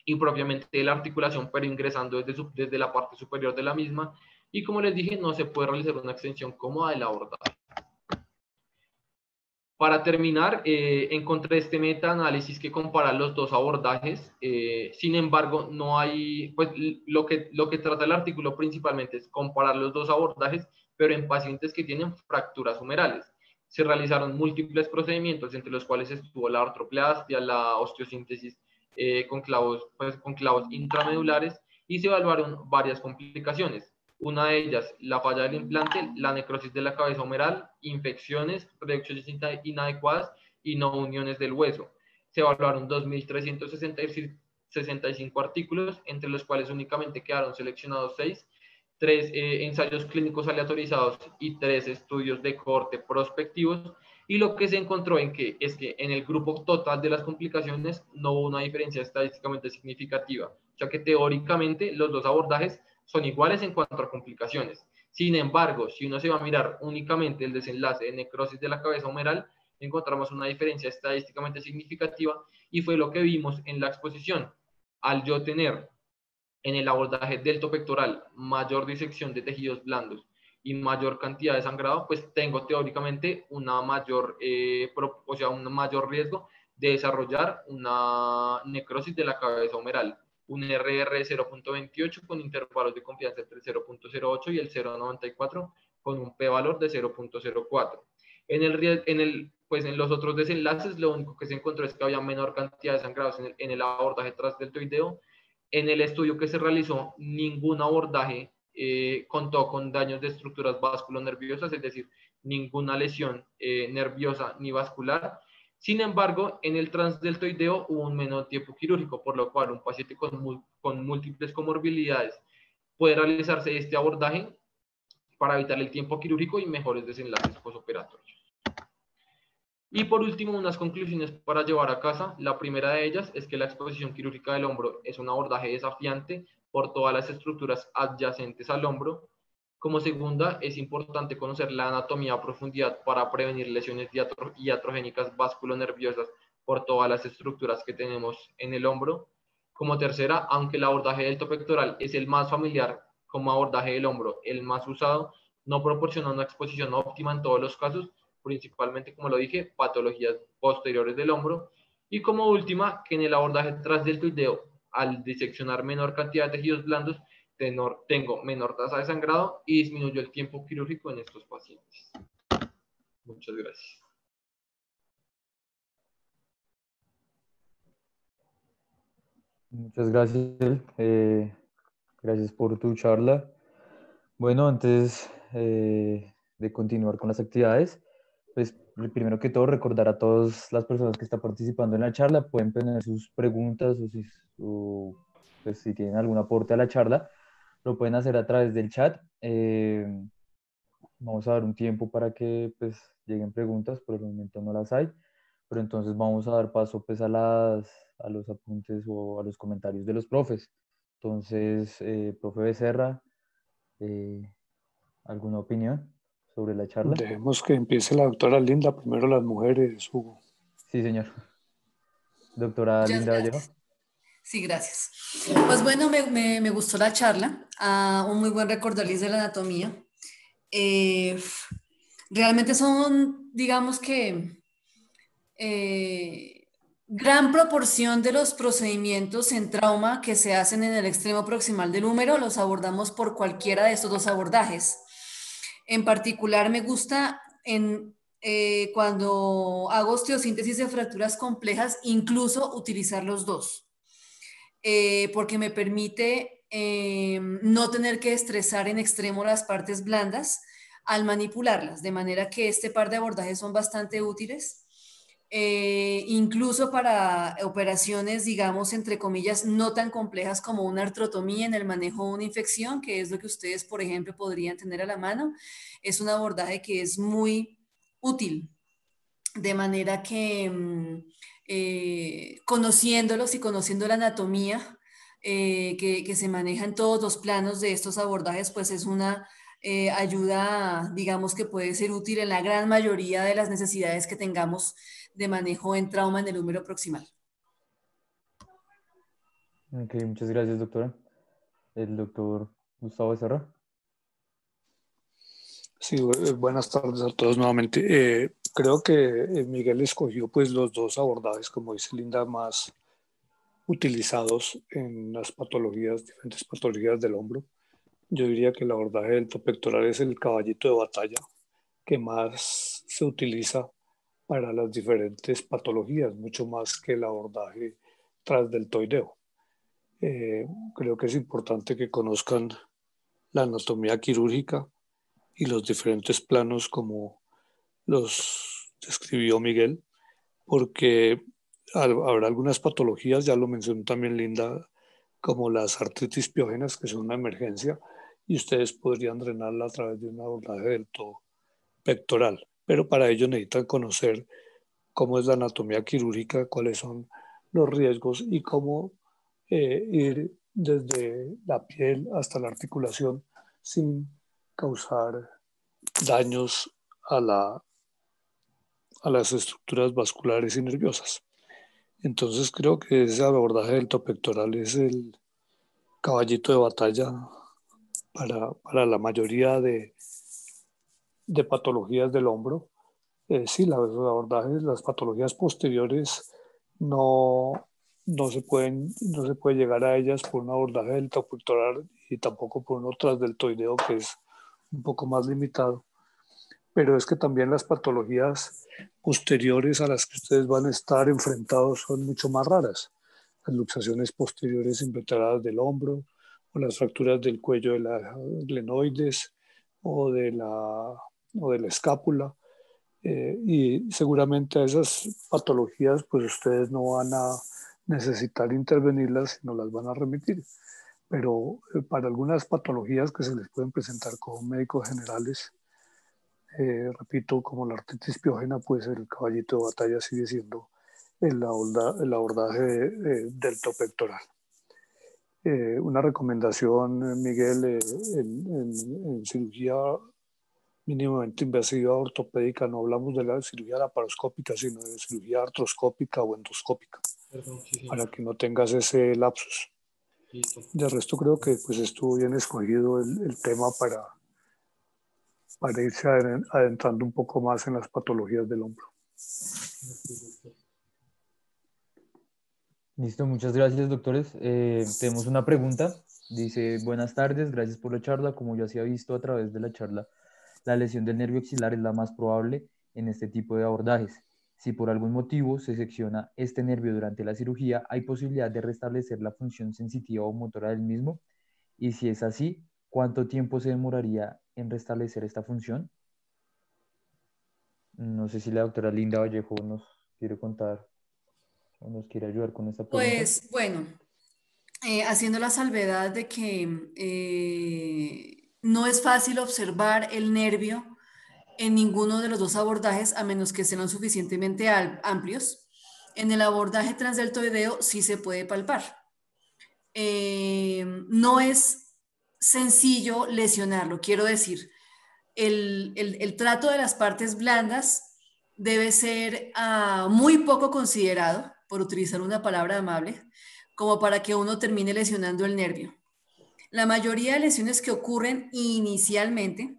Speaker 2: y propiamente de la articulación, pero ingresando desde, desde la parte superior de la misma. Y como les dije, no se puede realizar una extensión cómoda del abordaje. Para terminar, eh, encontré este metaanálisis que compara los dos abordajes. Eh, sin embargo, no hay, pues lo que, lo que trata el artículo principalmente es comparar los dos abordajes, pero en pacientes que tienen fracturas humerales se realizaron múltiples procedimientos, entre los cuales estuvo la artroplastia, la osteosíntesis eh, con, clavos, pues, con clavos intramedulares y se evaluaron varias complicaciones. Una de ellas, la falla del implante, la necrosis de la cabeza humeral, infecciones, reducciones inadecuadas y no uniones del hueso. Se evaluaron 2.365 artículos, entre los cuales únicamente quedaron seleccionados seis tres eh, ensayos clínicos aleatorizados y tres estudios de corte prospectivos. Y lo que se encontró en que es que en el grupo total de las complicaciones no hubo una diferencia estadísticamente significativa. Sea que teóricamente los dos abordajes son iguales en cuanto a complicaciones. Sin embargo, si uno se va a mirar únicamente el desenlace de necrosis de la cabeza humeral, encontramos una diferencia estadísticamente significativa y fue lo que vimos en la exposición. Al yo tener en el abordaje delto pectoral, mayor disección de tejidos blandos y mayor cantidad de sangrado, pues tengo teóricamente una mayor, eh, o sea, un mayor riesgo de desarrollar una necrosis de la cabeza humeral, un RR de 0.28 con intervalos de confianza entre 0.08 y el 0.94 con un p-valor de 0.04. En el, en el, pues en los otros desenlaces, lo único que se encontró es que había menor cantidad de sangrados en el, en el abordaje trasdeltoideo en el estudio que se realizó, ningún abordaje eh, contó con daños de estructuras vasculonerviosas, es decir, ninguna lesión eh, nerviosa ni vascular. Sin embargo, en el transdeltoideo hubo un menor tiempo quirúrgico, por lo cual un paciente con, múltiples comorbilidades puede realizarse este abordaje para evitar el tiempo quirúrgico y mejores desenlaces postoperatorios. Y por último, unas conclusiones para llevar a casa. La primera de ellas es que la exposición quirúrgica del hombro es un abordaje desafiante por todas las estructuras adyacentes al hombro. Como segunda, es importante conocer la anatomía a profundidad para prevenir lesiones iatrogénicas vasculonerviosas por todas las estructuras que tenemos en el hombro. Como tercera, aunque el abordaje delto pectoral es el más familiar como abordaje del hombro, el más usado, no proporciona una exposición óptima en todos los casos, principalmente, como lo dije, patologías posteriores del hombro. Y como última, que en el abordaje tras del tuideo, al diseccionar menor cantidad de tejidos blandos, tengo menor tasa de sangrado y disminuyo el tiempo quirúrgico en estos pacientes. Muchas gracias.
Speaker 1: Muchas gracias. Eh, gracias por tu charla. Bueno, antes eh, de continuar con las actividades, pues primero que todo recordar a todas las personas que están participando en la charla, pueden poner sus preguntas o si, pues, si tienen algún aporte a la charla, lo pueden hacer a través del chat. Eh, vamos a dar un tiempo para que pues lleguen preguntas, por el momento no las hay, pero entonces vamos a dar paso pues a, las, a los apuntes o a los comentarios de los profes. Entonces, eh, profe Becerra, eh, ¿alguna opinión? sobre la charla.
Speaker 3: Dejemos que empiece la doctora Linda, primero las mujeres, Hugo.
Speaker 1: Sí, señor. Doctora Linda Vallejo.
Speaker 4: Sí, gracias. Pues bueno, me, me, gustó la charla, ah, un muy buen recordarles de la anatomía. Eh, realmente son, digamos que, eh, gran proporción de los procedimientos en trauma que se hacen en el extremo proximal del húmero los abordamos por cualquiera de estos dos abordajes. En particular, me gusta en eh, cuando hago osteosíntesis de fracturas complejas, incluso utilizar los dos. Eh, porque me permite eh, no tener que estresar en extremo las partes blandas al manipularlas, de manera que este par de abordajes son bastante útiles, eh, incluso para operaciones, digamos, entre comillas, no tan complejas como una artrotomía en el manejo de una infección, que es lo que ustedes, por ejemplo, podrían tener a la mano. Es un abordaje que es muy útil, de manera que... Eh, conociéndolos y conociendo la anatomía eh, que, se maneja en todos los planos de estos abordajes, pues es una eh, ayuda, digamos, que puede ser útil en la gran mayoría de las necesidades que tengamos de manejo en trauma en el número proximal.
Speaker 1: Ok, muchas gracias, doctora. El doctor Gustavo Becerra.
Speaker 3: Sí, buenas tardes a todos nuevamente creo que eh, Miguel escogió pues los dos abordajes, como dice Linda, más utilizados en las patologías, diferentes patologías del hombro. Yo diría que el abordaje del pectoral es el caballito de batalla que más se utiliza para las diferentes patologías, mucho más que el abordaje tras deltoideo. Eh, creo que es importante que conozcan la anatomía quirúrgica y los diferentes planos como los describió Miguel, porque habrá algunas patologías, ya lo mencionó también Linda, como las artritis piógenas, que son una emergencia, y ustedes podrían drenarla a través de un abordaje del todo pectoral. Pero para ello necesitan conocer cómo es la anatomía quirúrgica, cuáles son los riesgos y cómo eh, ir desde la piel hasta la articulación sin causar daños a la a las estructuras vasculares y nerviosas. Entonces creo que ese abordaje del topectoral es el caballito de batalla para, para la mayoría de, de, patologías del hombro. Eh, sí, los abordajes, las patologías posteriores no, no, se pueden, no se puede llegar a ellas por un abordaje del topectoral y tampoco por uno tras del toideo que es un poco más limitado pero es que también las patologías posteriores a las que ustedes van a estar enfrentados son mucho más raras. Las luxaciones posteriores invertebradas del hombro, o las fracturas del cuello de la glenoides, o de la, o de la escápula. Eh, y seguramente a esas patologías, pues ustedes no van a necesitar intervenirlas, sino las van a remitir. Pero eh, para algunas patologías que se les pueden presentar como médicos generales, eh, repito, como la artritis piógena, pues el caballito de batalla sigue siendo el, el abordaje del top pectoral. Eh, una recomendación, Miguel, eh, en, cirugía mínimamente invasiva ortopédica, no hablamos de la cirugía laparoscópica, sino de cirugía artroscópica o endoscópica, para que no tengas ese lapsus. De resto creo que pues estuvo bien escogido el, el tema para, para irse adentrando un poco más en las patologías del hombro.
Speaker 1: Listo, muchas gracias doctores. Eh, tenemos una pregunta. Dice, buenas tardes, gracias por la charla. Como ya se ha visto a través de la charla, la lesión del nervio axilar es la más probable en este tipo de abordajes. Si por algún motivo se secciona este nervio durante la cirugía, ¿hay posibilidad de restablecer la función sensitiva o motora del mismo? Y si es así, ¿cuánto tiempo se demoraría en restablecer esta función. No sé si la doctora Linda Vallejo nos quiere contar o nos quiere ayudar con esta
Speaker 4: pregunta. Pues bueno, eh, haciendo la salvedad de que eh, no es fácil observar el nervio en ninguno de los dos abordajes a menos que sean suficientemente amplios. En el abordaje transdeltoideo sí se puede palpar. Eh, no es sencillo lesionarlo. Quiero decir, el, trato de las partes blandas debe ser ah, muy poco considerado, por utilizar una palabra amable, como para que uno termine lesionando el nervio. La mayoría de lesiones que ocurren inicialmente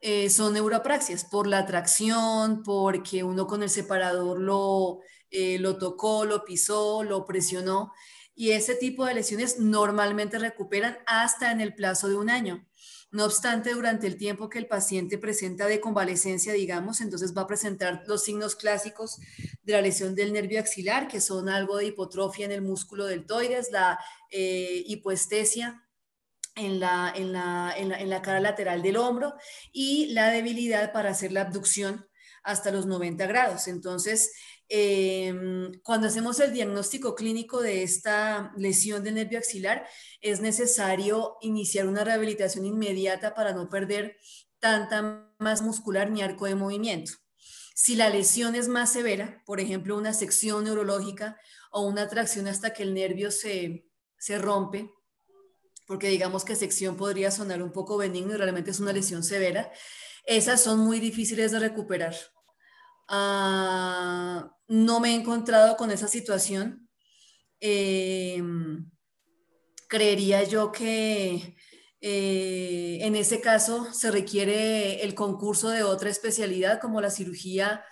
Speaker 4: eh, son neuropraxias por la tracción, porque uno con el separador lo, eh, lo tocó, lo pisó, lo presionó. Y ese tipo de lesiones normalmente recuperan hasta en el plazo de un año. No obstante, durante el tiempo que el paciente presenta de convalecencia, digamos, entonces va a presentar los signos clásicos de la lesión del nervio axilar, que son algo de hipotrofia en el músculo deltoides, la eh, hipoestesia, en la, en, la, en, la, cara lateral del hombro y la debilidad para hacer la abducción hasta los 90 grados. Entonces, em, cuando hacemos el diagnóstico clínico de esta lesión del nervio axilar, es necesario iniciar una rehabilitación inmediata para no perder tanta masa muscular ni arco de movimiento. Si la lesión es más severa, por ejemplo, una sección neurológica o una tracción hasta que el nervio se, se rompe, porque digamos que sección podría sonar un poco benigno y realmente es una lesión severa, esas son muy difíciles de recuperar. Ah, no me he encontrado con esa situación. Em, creería yo que eh, en ese caso se requiere el concurso de otra especialidad como la cirugía,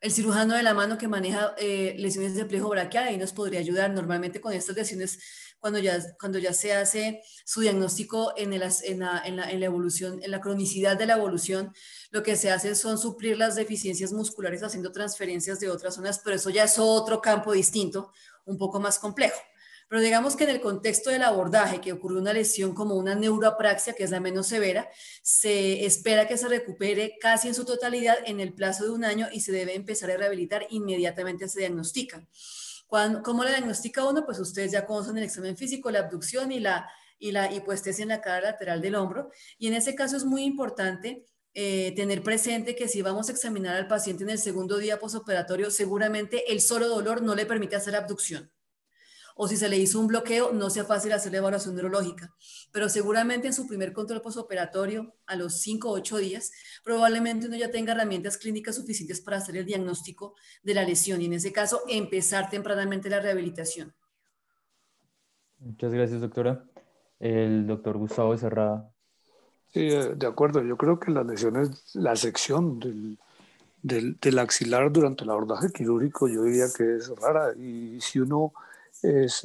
Speaker 4: el cirujano de la mano que maneja eh, lesiones de plejo braquial, y nos podría ayudar. Normalmente con estas lesiones cuando ya, cuando ya se hace su diagnóstico en, el, en, la, en, la, en, la, evolución, en la cronicidad de la evolución, lo que se hace son suplir las deficiencias musculares haciendo transferencias de otras zonas, pero eso ya es otro campo distinto, un poco más complejo. Pero digamos que en el contexto del abordaje, que ocurrió una lesión como una neuroapraxia, que es la menos severa, se espera que se recupere casi en su totalidad en el plazo de un año y se debe empezar a rehabilitar inmediatamente se diagnostica. ¿Cómo le diagnostica uno? Pues ustedes ya conocen el examen físico, la abducción y la, y la hipoestesia en la cara lateral del hombro. Y en ese caso es muy importante eh, tener presente que si vamos a examinar al paciente en el segundo día posoperatorio, seguramente el solo dolor no le permite hacer abducción o si se le hizo un bloqueo, no sea fácil hacer la evaluación neurológica. Pero seguramente en su primer control posoperatorio, a los 5 o 8 días, probablemente uno ya tenga herramientas clínicas suficientes para hacer el diagnóstico de la lesión y en ese caso empezar tempranamente la rehabilitación.
Speaker 1: Muchas gracias, doctora. El doctor Gustavo Serrada.
Speaker 3: Sí, eh, de acuerdo. Yo creo que las lesiones, la sección del, del, del, axilar durante el abordaje quirúrgico, yo diría que es rara. Y si uno es,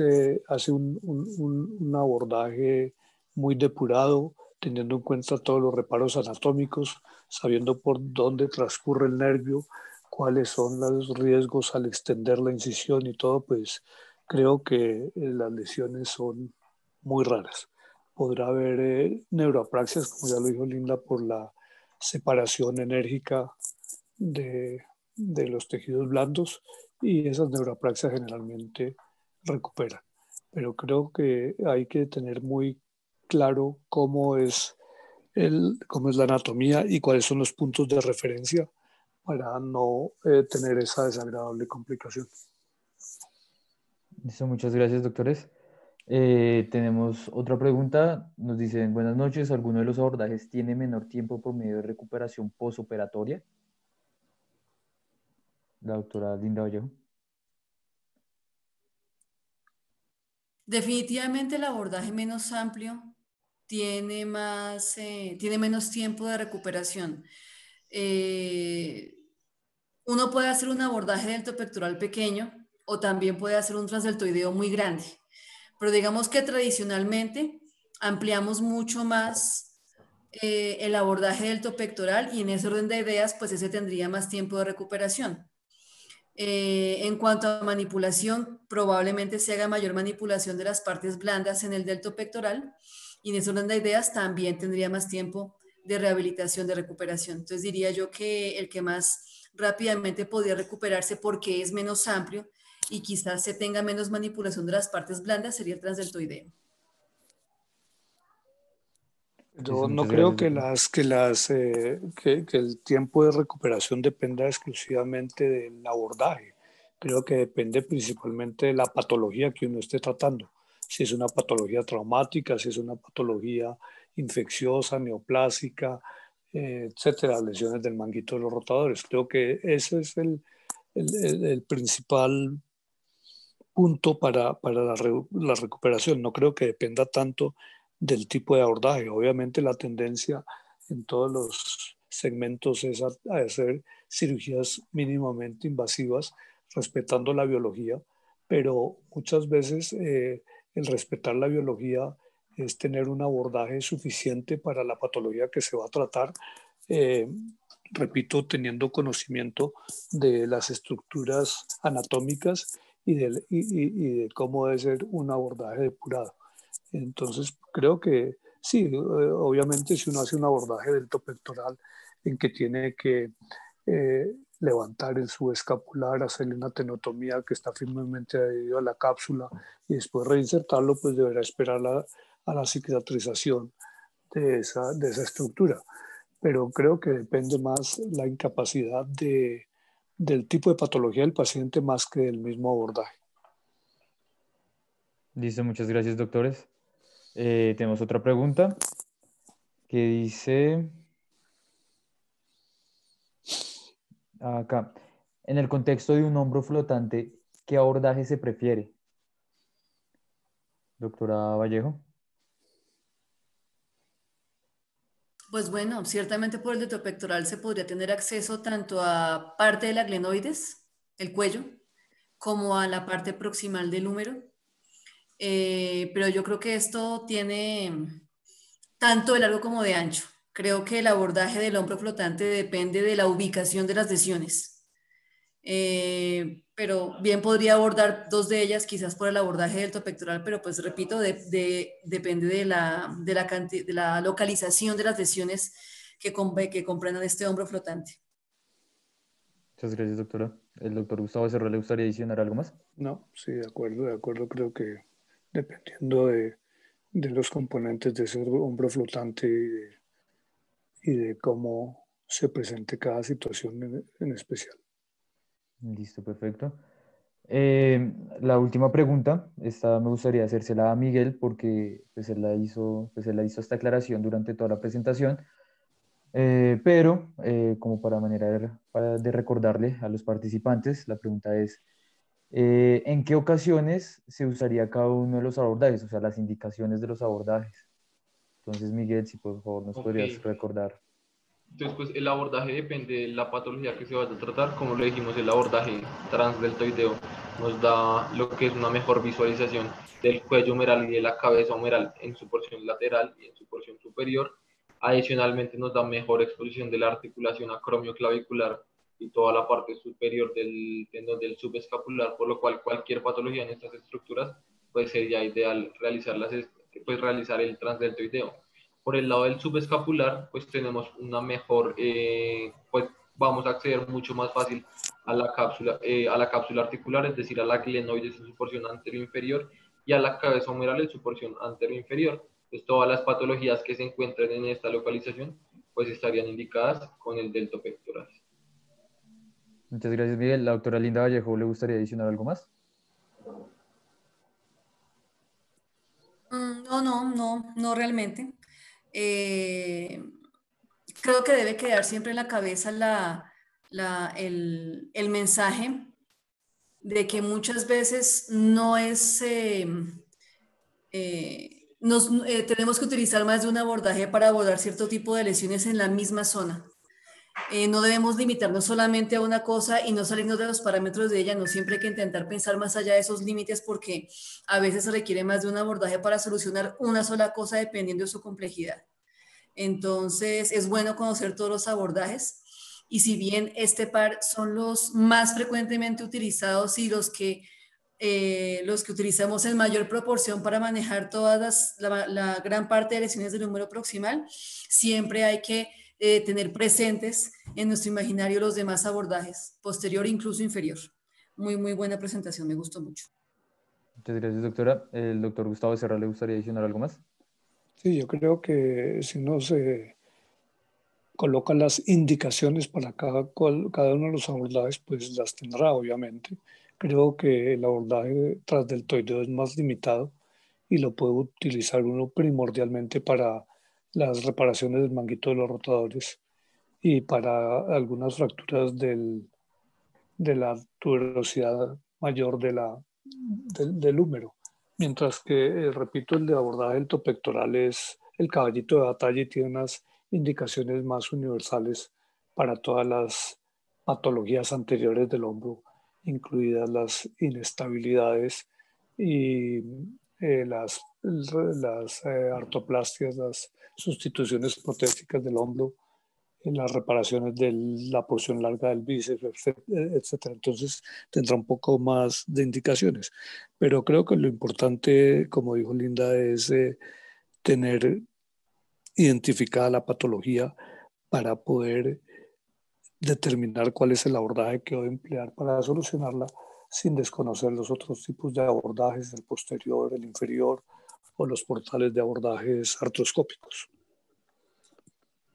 Speaker 3: hace un, abordaje muy depurado, teniendo en cuenta todos los reparos anatómicos, sabiendo por dónde transcurre el nervio, cuáles son los riesgos al extender la incisión y todo, pues creo que eh, las lesiones son muy raras. Podrá haber eh, como ya lo dijo Linda, por la separación enérgica de, de los tejidos blandos y esas neuroapraxias generalmente recuperan. Pero creo que hay que tener muy claro cómo es, el, cómo es la anatomía y cuáles son los puntos de referencia para no eh, tener esa desagradable complicación.
Speaker 1: Listo, muchas gracias, doctores. Eh, tenemos otra pregunta. Nos dicen, buenas noches, ¿alguno de los abordajes tiene menor tiempo por medio de recuperación posoperatoria? La doctora Linda Vallejo.
Speaker 4: Definitivamente el abordaje menos amplio tiene, más, eh, tiene menos tiempo de recuperación. Eh, uno puede hacer un abordaje delto pectoral pequeño o también puede hacer un transdeltoideo muy grande. Pero digamos que tradicionalmente ampliamos mucho más eh, el abordaje delto pectoral y en ese orden de ideas, pues ese tendría más tiempo de recuperación. Eh, en cuanto a manipulación, probablemente se haga mayor manipulación de las partes blandas en el delto pectoral y en ese orden de ideas también tendría más tiempo de rehabilitación, de recuperación. Entonces diría yo que el que más rápidamente podría recuperarse porque es menos amplio y quizás se tenga menos manipulación de las partes blandas sería el transdeltoideo.
Speaker 3: Yo no creo que, las, que, las, eh, que, el tiempo de recuperación dependa exclusivamente del abordaje. Creo que depende principalmente de la patología que uno esté tratando. Si es una patología traumática, si es una patología infecciosa, neoplásica, eh, etcétera, lesiones del manguito de los rotadores. Creo que ese es el, el, el principal punto para, para la, la, recuperación. No creo que dependa tanto del tipo de abordaje. Obviamente la tendencia en todos los segmentos es a, hacer cirugías mínimamente invasivas, respetando la biología, pero muchas veces eh, el respetar la biología es tener un abordaje suficiente para la patología que se va a tratar. Eh, repito, teniendo conocimiento de las estructuras anatómicas y de, y, de cómo debe ser un abordaje depurado. Entonces, creo que sí, eh, obviamente si uno hace un abordaje delto pectoral en que tiene que eh, levantar el subescapular, hacerle una tenotomía que está firmemente adherido a la cápsula y después reinsertarlo, pues deberá esperar a la cicatrización de esa, de esa estructura pero creo que depende más la incapacidad de, del tipo de patología del paciente más que del mismo abordaje.
Speaker 1: Listo, muchas gracias, doctores. Eh, tenemos otra pregunta que dice acá, en el contexto de un hombro flotante, ¿qué abordaje se prefiere? Doctora Vallejo.
Speaker 4: Pues bueno, ciertamente por el pectoral se podría tener acceso tanto a parte de la glenoides, el cuello, como a la parte proximal del húmero. Eh, pero yo creo que esto tiene tanto de largo como de ancho. Creo que el abordaje del hombro flotante depende de la ubicación de las lesiones. Eh, pero bien podría abordar dos de ellas, quizás por el abordaje del pectoral, pero pues repito, depende de la, de, la de la localización de las lesiones que, que comprendan este hombro flotante.
Speaker 1: Muchas gracias, doctora. ¿El doctor Gustavo Cerro le gustaría adicionar algo más?
Speaker 3: No, sí, de acuerdo, de acuerdo. Creo que dependiendo de, de los componentes de ese hombro flotante y de, cómo se presente cada situación en especial.
Speaker 1: Listo, perfecto. Eh, la última pregunta, esta me gustaría hacérsela a Miguel porque pues, él, la hizo, pues, él la hizo esta aclaración durante toda la presentación, eh, pero eh, como para manera de, para de, recordarle a los participantes, la pregunta es, ¿en qué ocasiones se usaría cada uno de los abordajes, o sea, las indicaciones de los abordajes? Entonces, Miguel, si por favor nos podrías recordar.
Speaker 2: Entonces, pues el abordaje depende de la patología que se vaya a tratar. Como lo dijimos, el abordaje transdeltoideo nos da lo que es una mejor visualización del cuello humeral y de la cabeza humeral en su porción lateral y en su porción superior. Adicionalmente, nos da mejor exposición de la articulación acromioclavicular y toda la parte superior del tendón del subescapular, por lo cual cualquier patología en estas estructuras pues sería ideal realizar, pues, realizar el transdeltoideo por el lado del subescapular, pues tenemos una mejor, eh, pues vamos a acceder mucho más fácil a la cápsula, eh, a la cápsula articular, es decir, a la glenoides en su porción anterior inferior y a la cabeza humeral en su porción anterior inferior. Pues todas las patologías que se encuentren en esta localización, pues estarían indicadas con el delto pectoral.
Speaker 1: Muchas gracias, Miguel. La doctora Linda Vallejo, ¿le gustaría adicionar algo más?
Speaker 4: Mm, no, no, no, no realmente. Eh, creo que debe quedar siempre en la cabeza el, mensaje de que muchas veces no es, eh, eh, nos, tenemos que utilizar más de un abordaje para abordar cierto tipo de lesiones en la misma zona. No debemos limitarnos solamente a una cosa y no salirnos de los parámetros de ella, no siempre hay que intentar pensar más allá de esos límites porque a veces se requiere más de un abordaje para solucionar una sola cosa dependiendo de su complejidad. Entonces, es bueno conocer todos los abordajes. Y si bien este par son los más frecuentemente utilizados y los que, eh, los que utilizamos en mayor proporción para manejar todas la, gran parte de lesiones del número proximal, siempre hay que eh, tener presentes en nuestro imaginario los demás abordajes, posterior e incluso inferior. Muy, muy buena presentación, me gustó mucho.
Speaker 1: Muchas gracias, doctora. El doctor Gustavo Serra, ¿le gustaría adicionar algo más?
Speaker 3: Sí, yo creo que si no se colocan las indicaciones para cada, cada uno de los abordajes, pues las tendrá, obviamente. Creo que el abordaje tras del toideo es más limitado y lo puede utilizar uno primordialmente para las reparaciones del manguito de los rotadores y para algunas fracturas del, de la tuberosidad mayor de la, del, húmero. Mientras que, repito, el de abordaje delto pectoral es el caballito de batalla y tiene unas indicaciones más universales para todas las patologías anteriores del hombro, incluidas las inestabilidades y eh, las, las eh, artoplastias, las sustituciones protésicas del hombro, en las reparaciones de la porción larga del bíceps, etc. Entonces tendrá un poco más de indicaciones. Pero creo que lo importante, como dijo Linda, es eh, tener identificada la patología para poder determinar cuál es el abordaje que a emplear para solucionarla sin desconocer los otros tipos de abordajes, el posterior, el inferior o los portales de abordajes artroscópicos.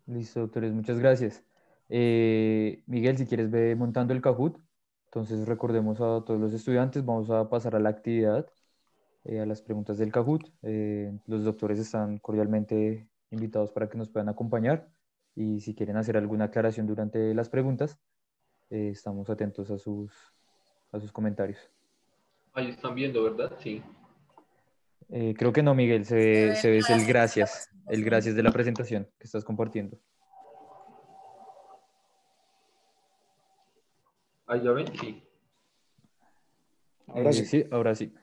Speaker 1: Listo, doctores, muchas gracias. Eh, Miguel, si quieres, ve montando el Kahoot. Entonces, recordemos a todos los estudiantes, vamos a pasar a la actividad, eh, a las preguntas del Kahoot. Eh, los doctores están cordialmente invitados para que nos puedan acompañar y si quieren hacer alguna aclaración durante las preguntas, estamos atentos a sus, a sus comentarios.
Speaker 2: Ahí están viendo, ¿verdad? Sí.
Speaker 1: Creo que no, Miguel, se ve, se ve el gracias el gracias de la presentación que estás compartiendo.
Speaker 2: Ahí ya ven, sí.
Speaker 1: Ahora eh, sí. ahora sí.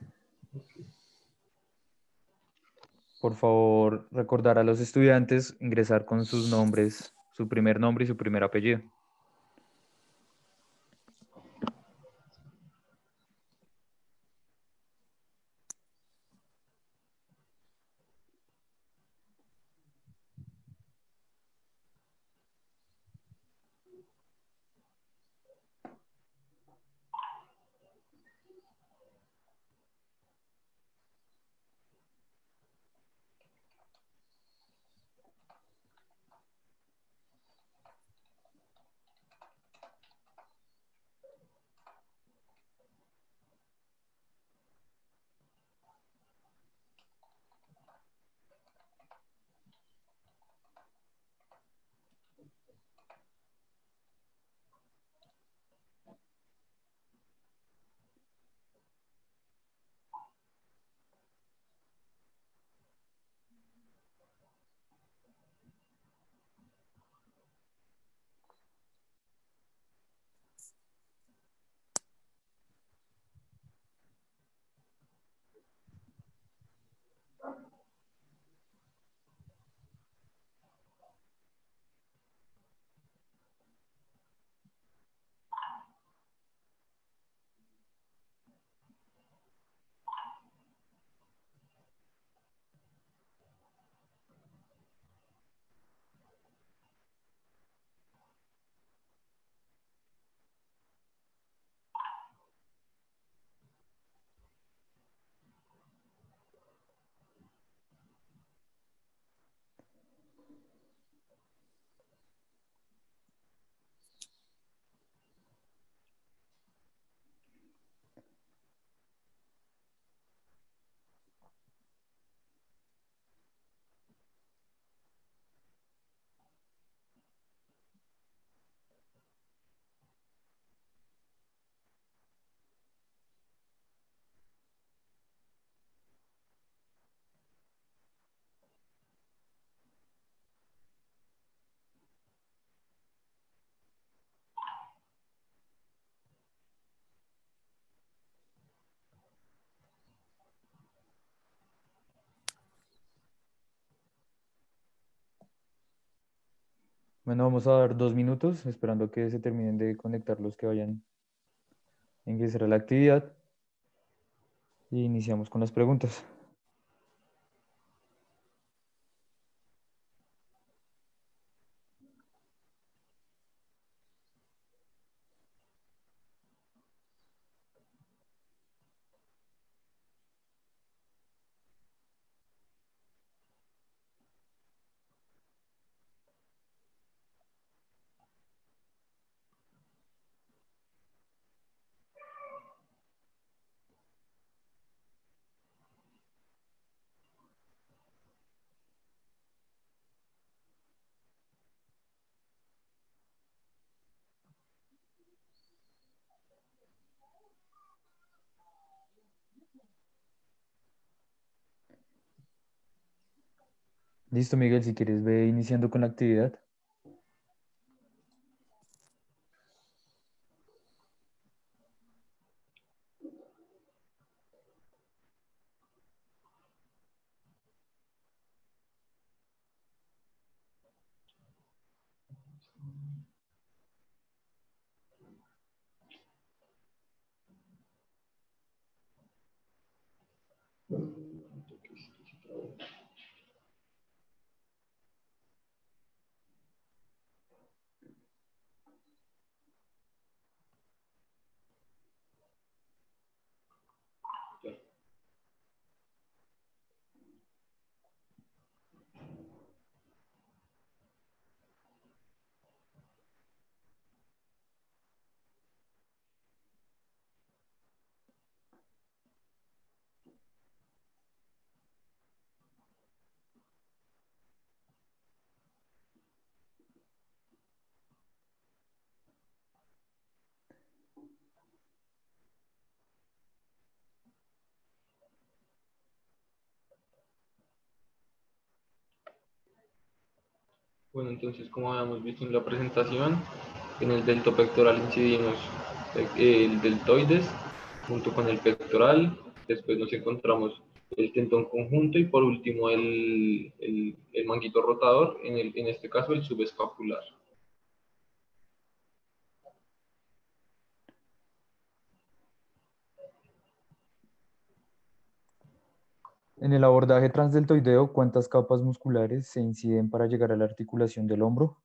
Speaker 1: Por favor, recordar a los estudiantes ingresar con sus nombres, su primer nombre y su primer apellido. Bueno, vamos a dar dos minutos esperando que se terminen de conectar los que vayan a ingresar a la actividad. Y iniciamos con las preguntas. Listo, Miguel, si quieres, ve iniciando con la actividad.
Speaker 2: Bueno, entonces como habíamos visto en la presentación, en el delto pectoral incidimos el deltoides junto con el pectoral, después nos encontramos el tendón conjunto y por último el, el, el manguito rotador, en, el, en este caso el subescapular.
Speaker 1: En el abordaje transdeltoideo, ¿cuántas capas musculares se inciden para llegar a la articulación del hombro?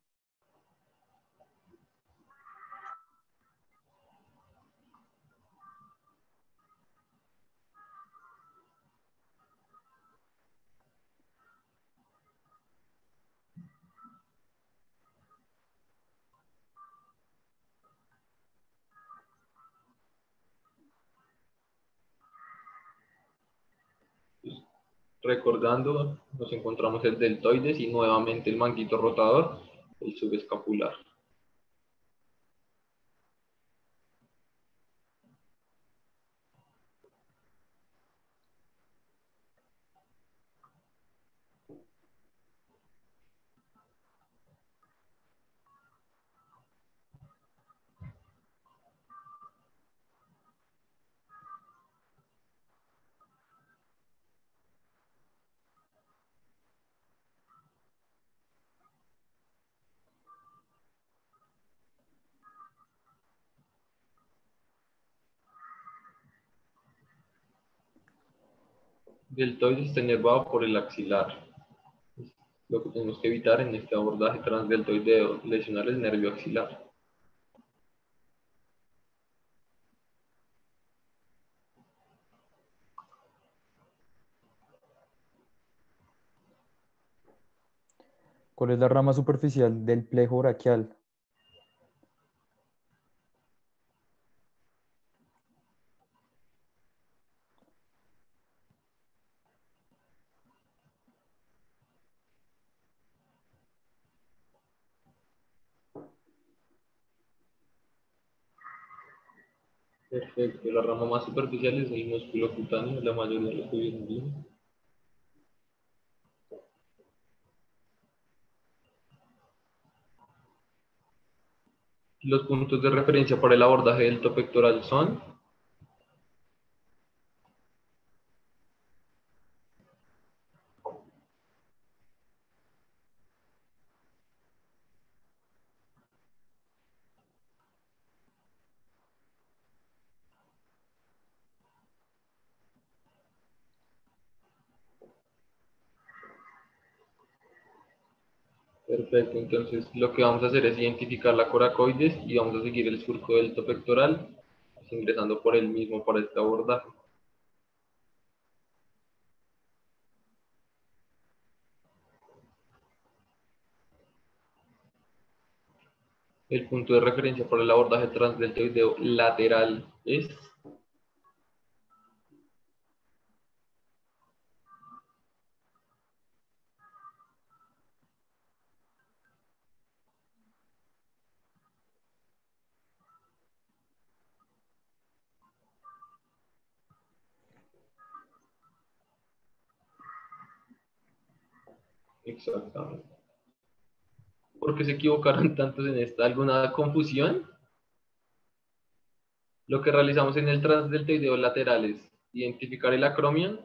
Speaker 2: Recordando, nos encontramos el deltoides y nuevamente el manguito rotador, el subescapular. Deltoides está inervado por el axilar. Lo que tenemos que evitar en este abordaje transdeltoideo lesionar el nervio axilar.
Speaker 1: ¿Cuál es la rama superficial del plejo braquial?
Speaker 2: Perfecto, la rama más superficial es el músculo cutáneo, la mayoría de los que bien. Los puntos de referencia para el abordaje del pectoral son Perfecto, entonces lo que vamos a hacer es identificar la coracoides y vamos a seguir el surco del pectoral, ingresando por el mismo para este abordaje. El punto de referencia para el abordaje transdeltoideo lateral es Exactamente. ¿Por qué se equivocaron [laughs] tantos en esta? ¿Alguna confusión? Lo que realizamos en el transdeltoideo lateral es identificar el acromion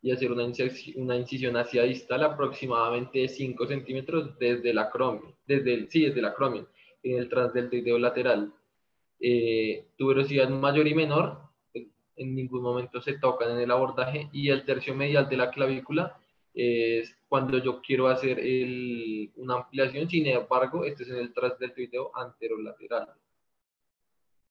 Speaker 2: y hacer una, incisión, hacia distal aproximadamente 5 centímetros desde el acromion, desde el, sí, desde el acromion, en el transdeltoideo lateral. Eh, tuberosidad mayor y menor en ningún momento se tocan en el abordaje y el tercio medial de la clavícula es cuando yo quiero hacer una ampliación, sin embargo, este es en el tras del video anterolateral.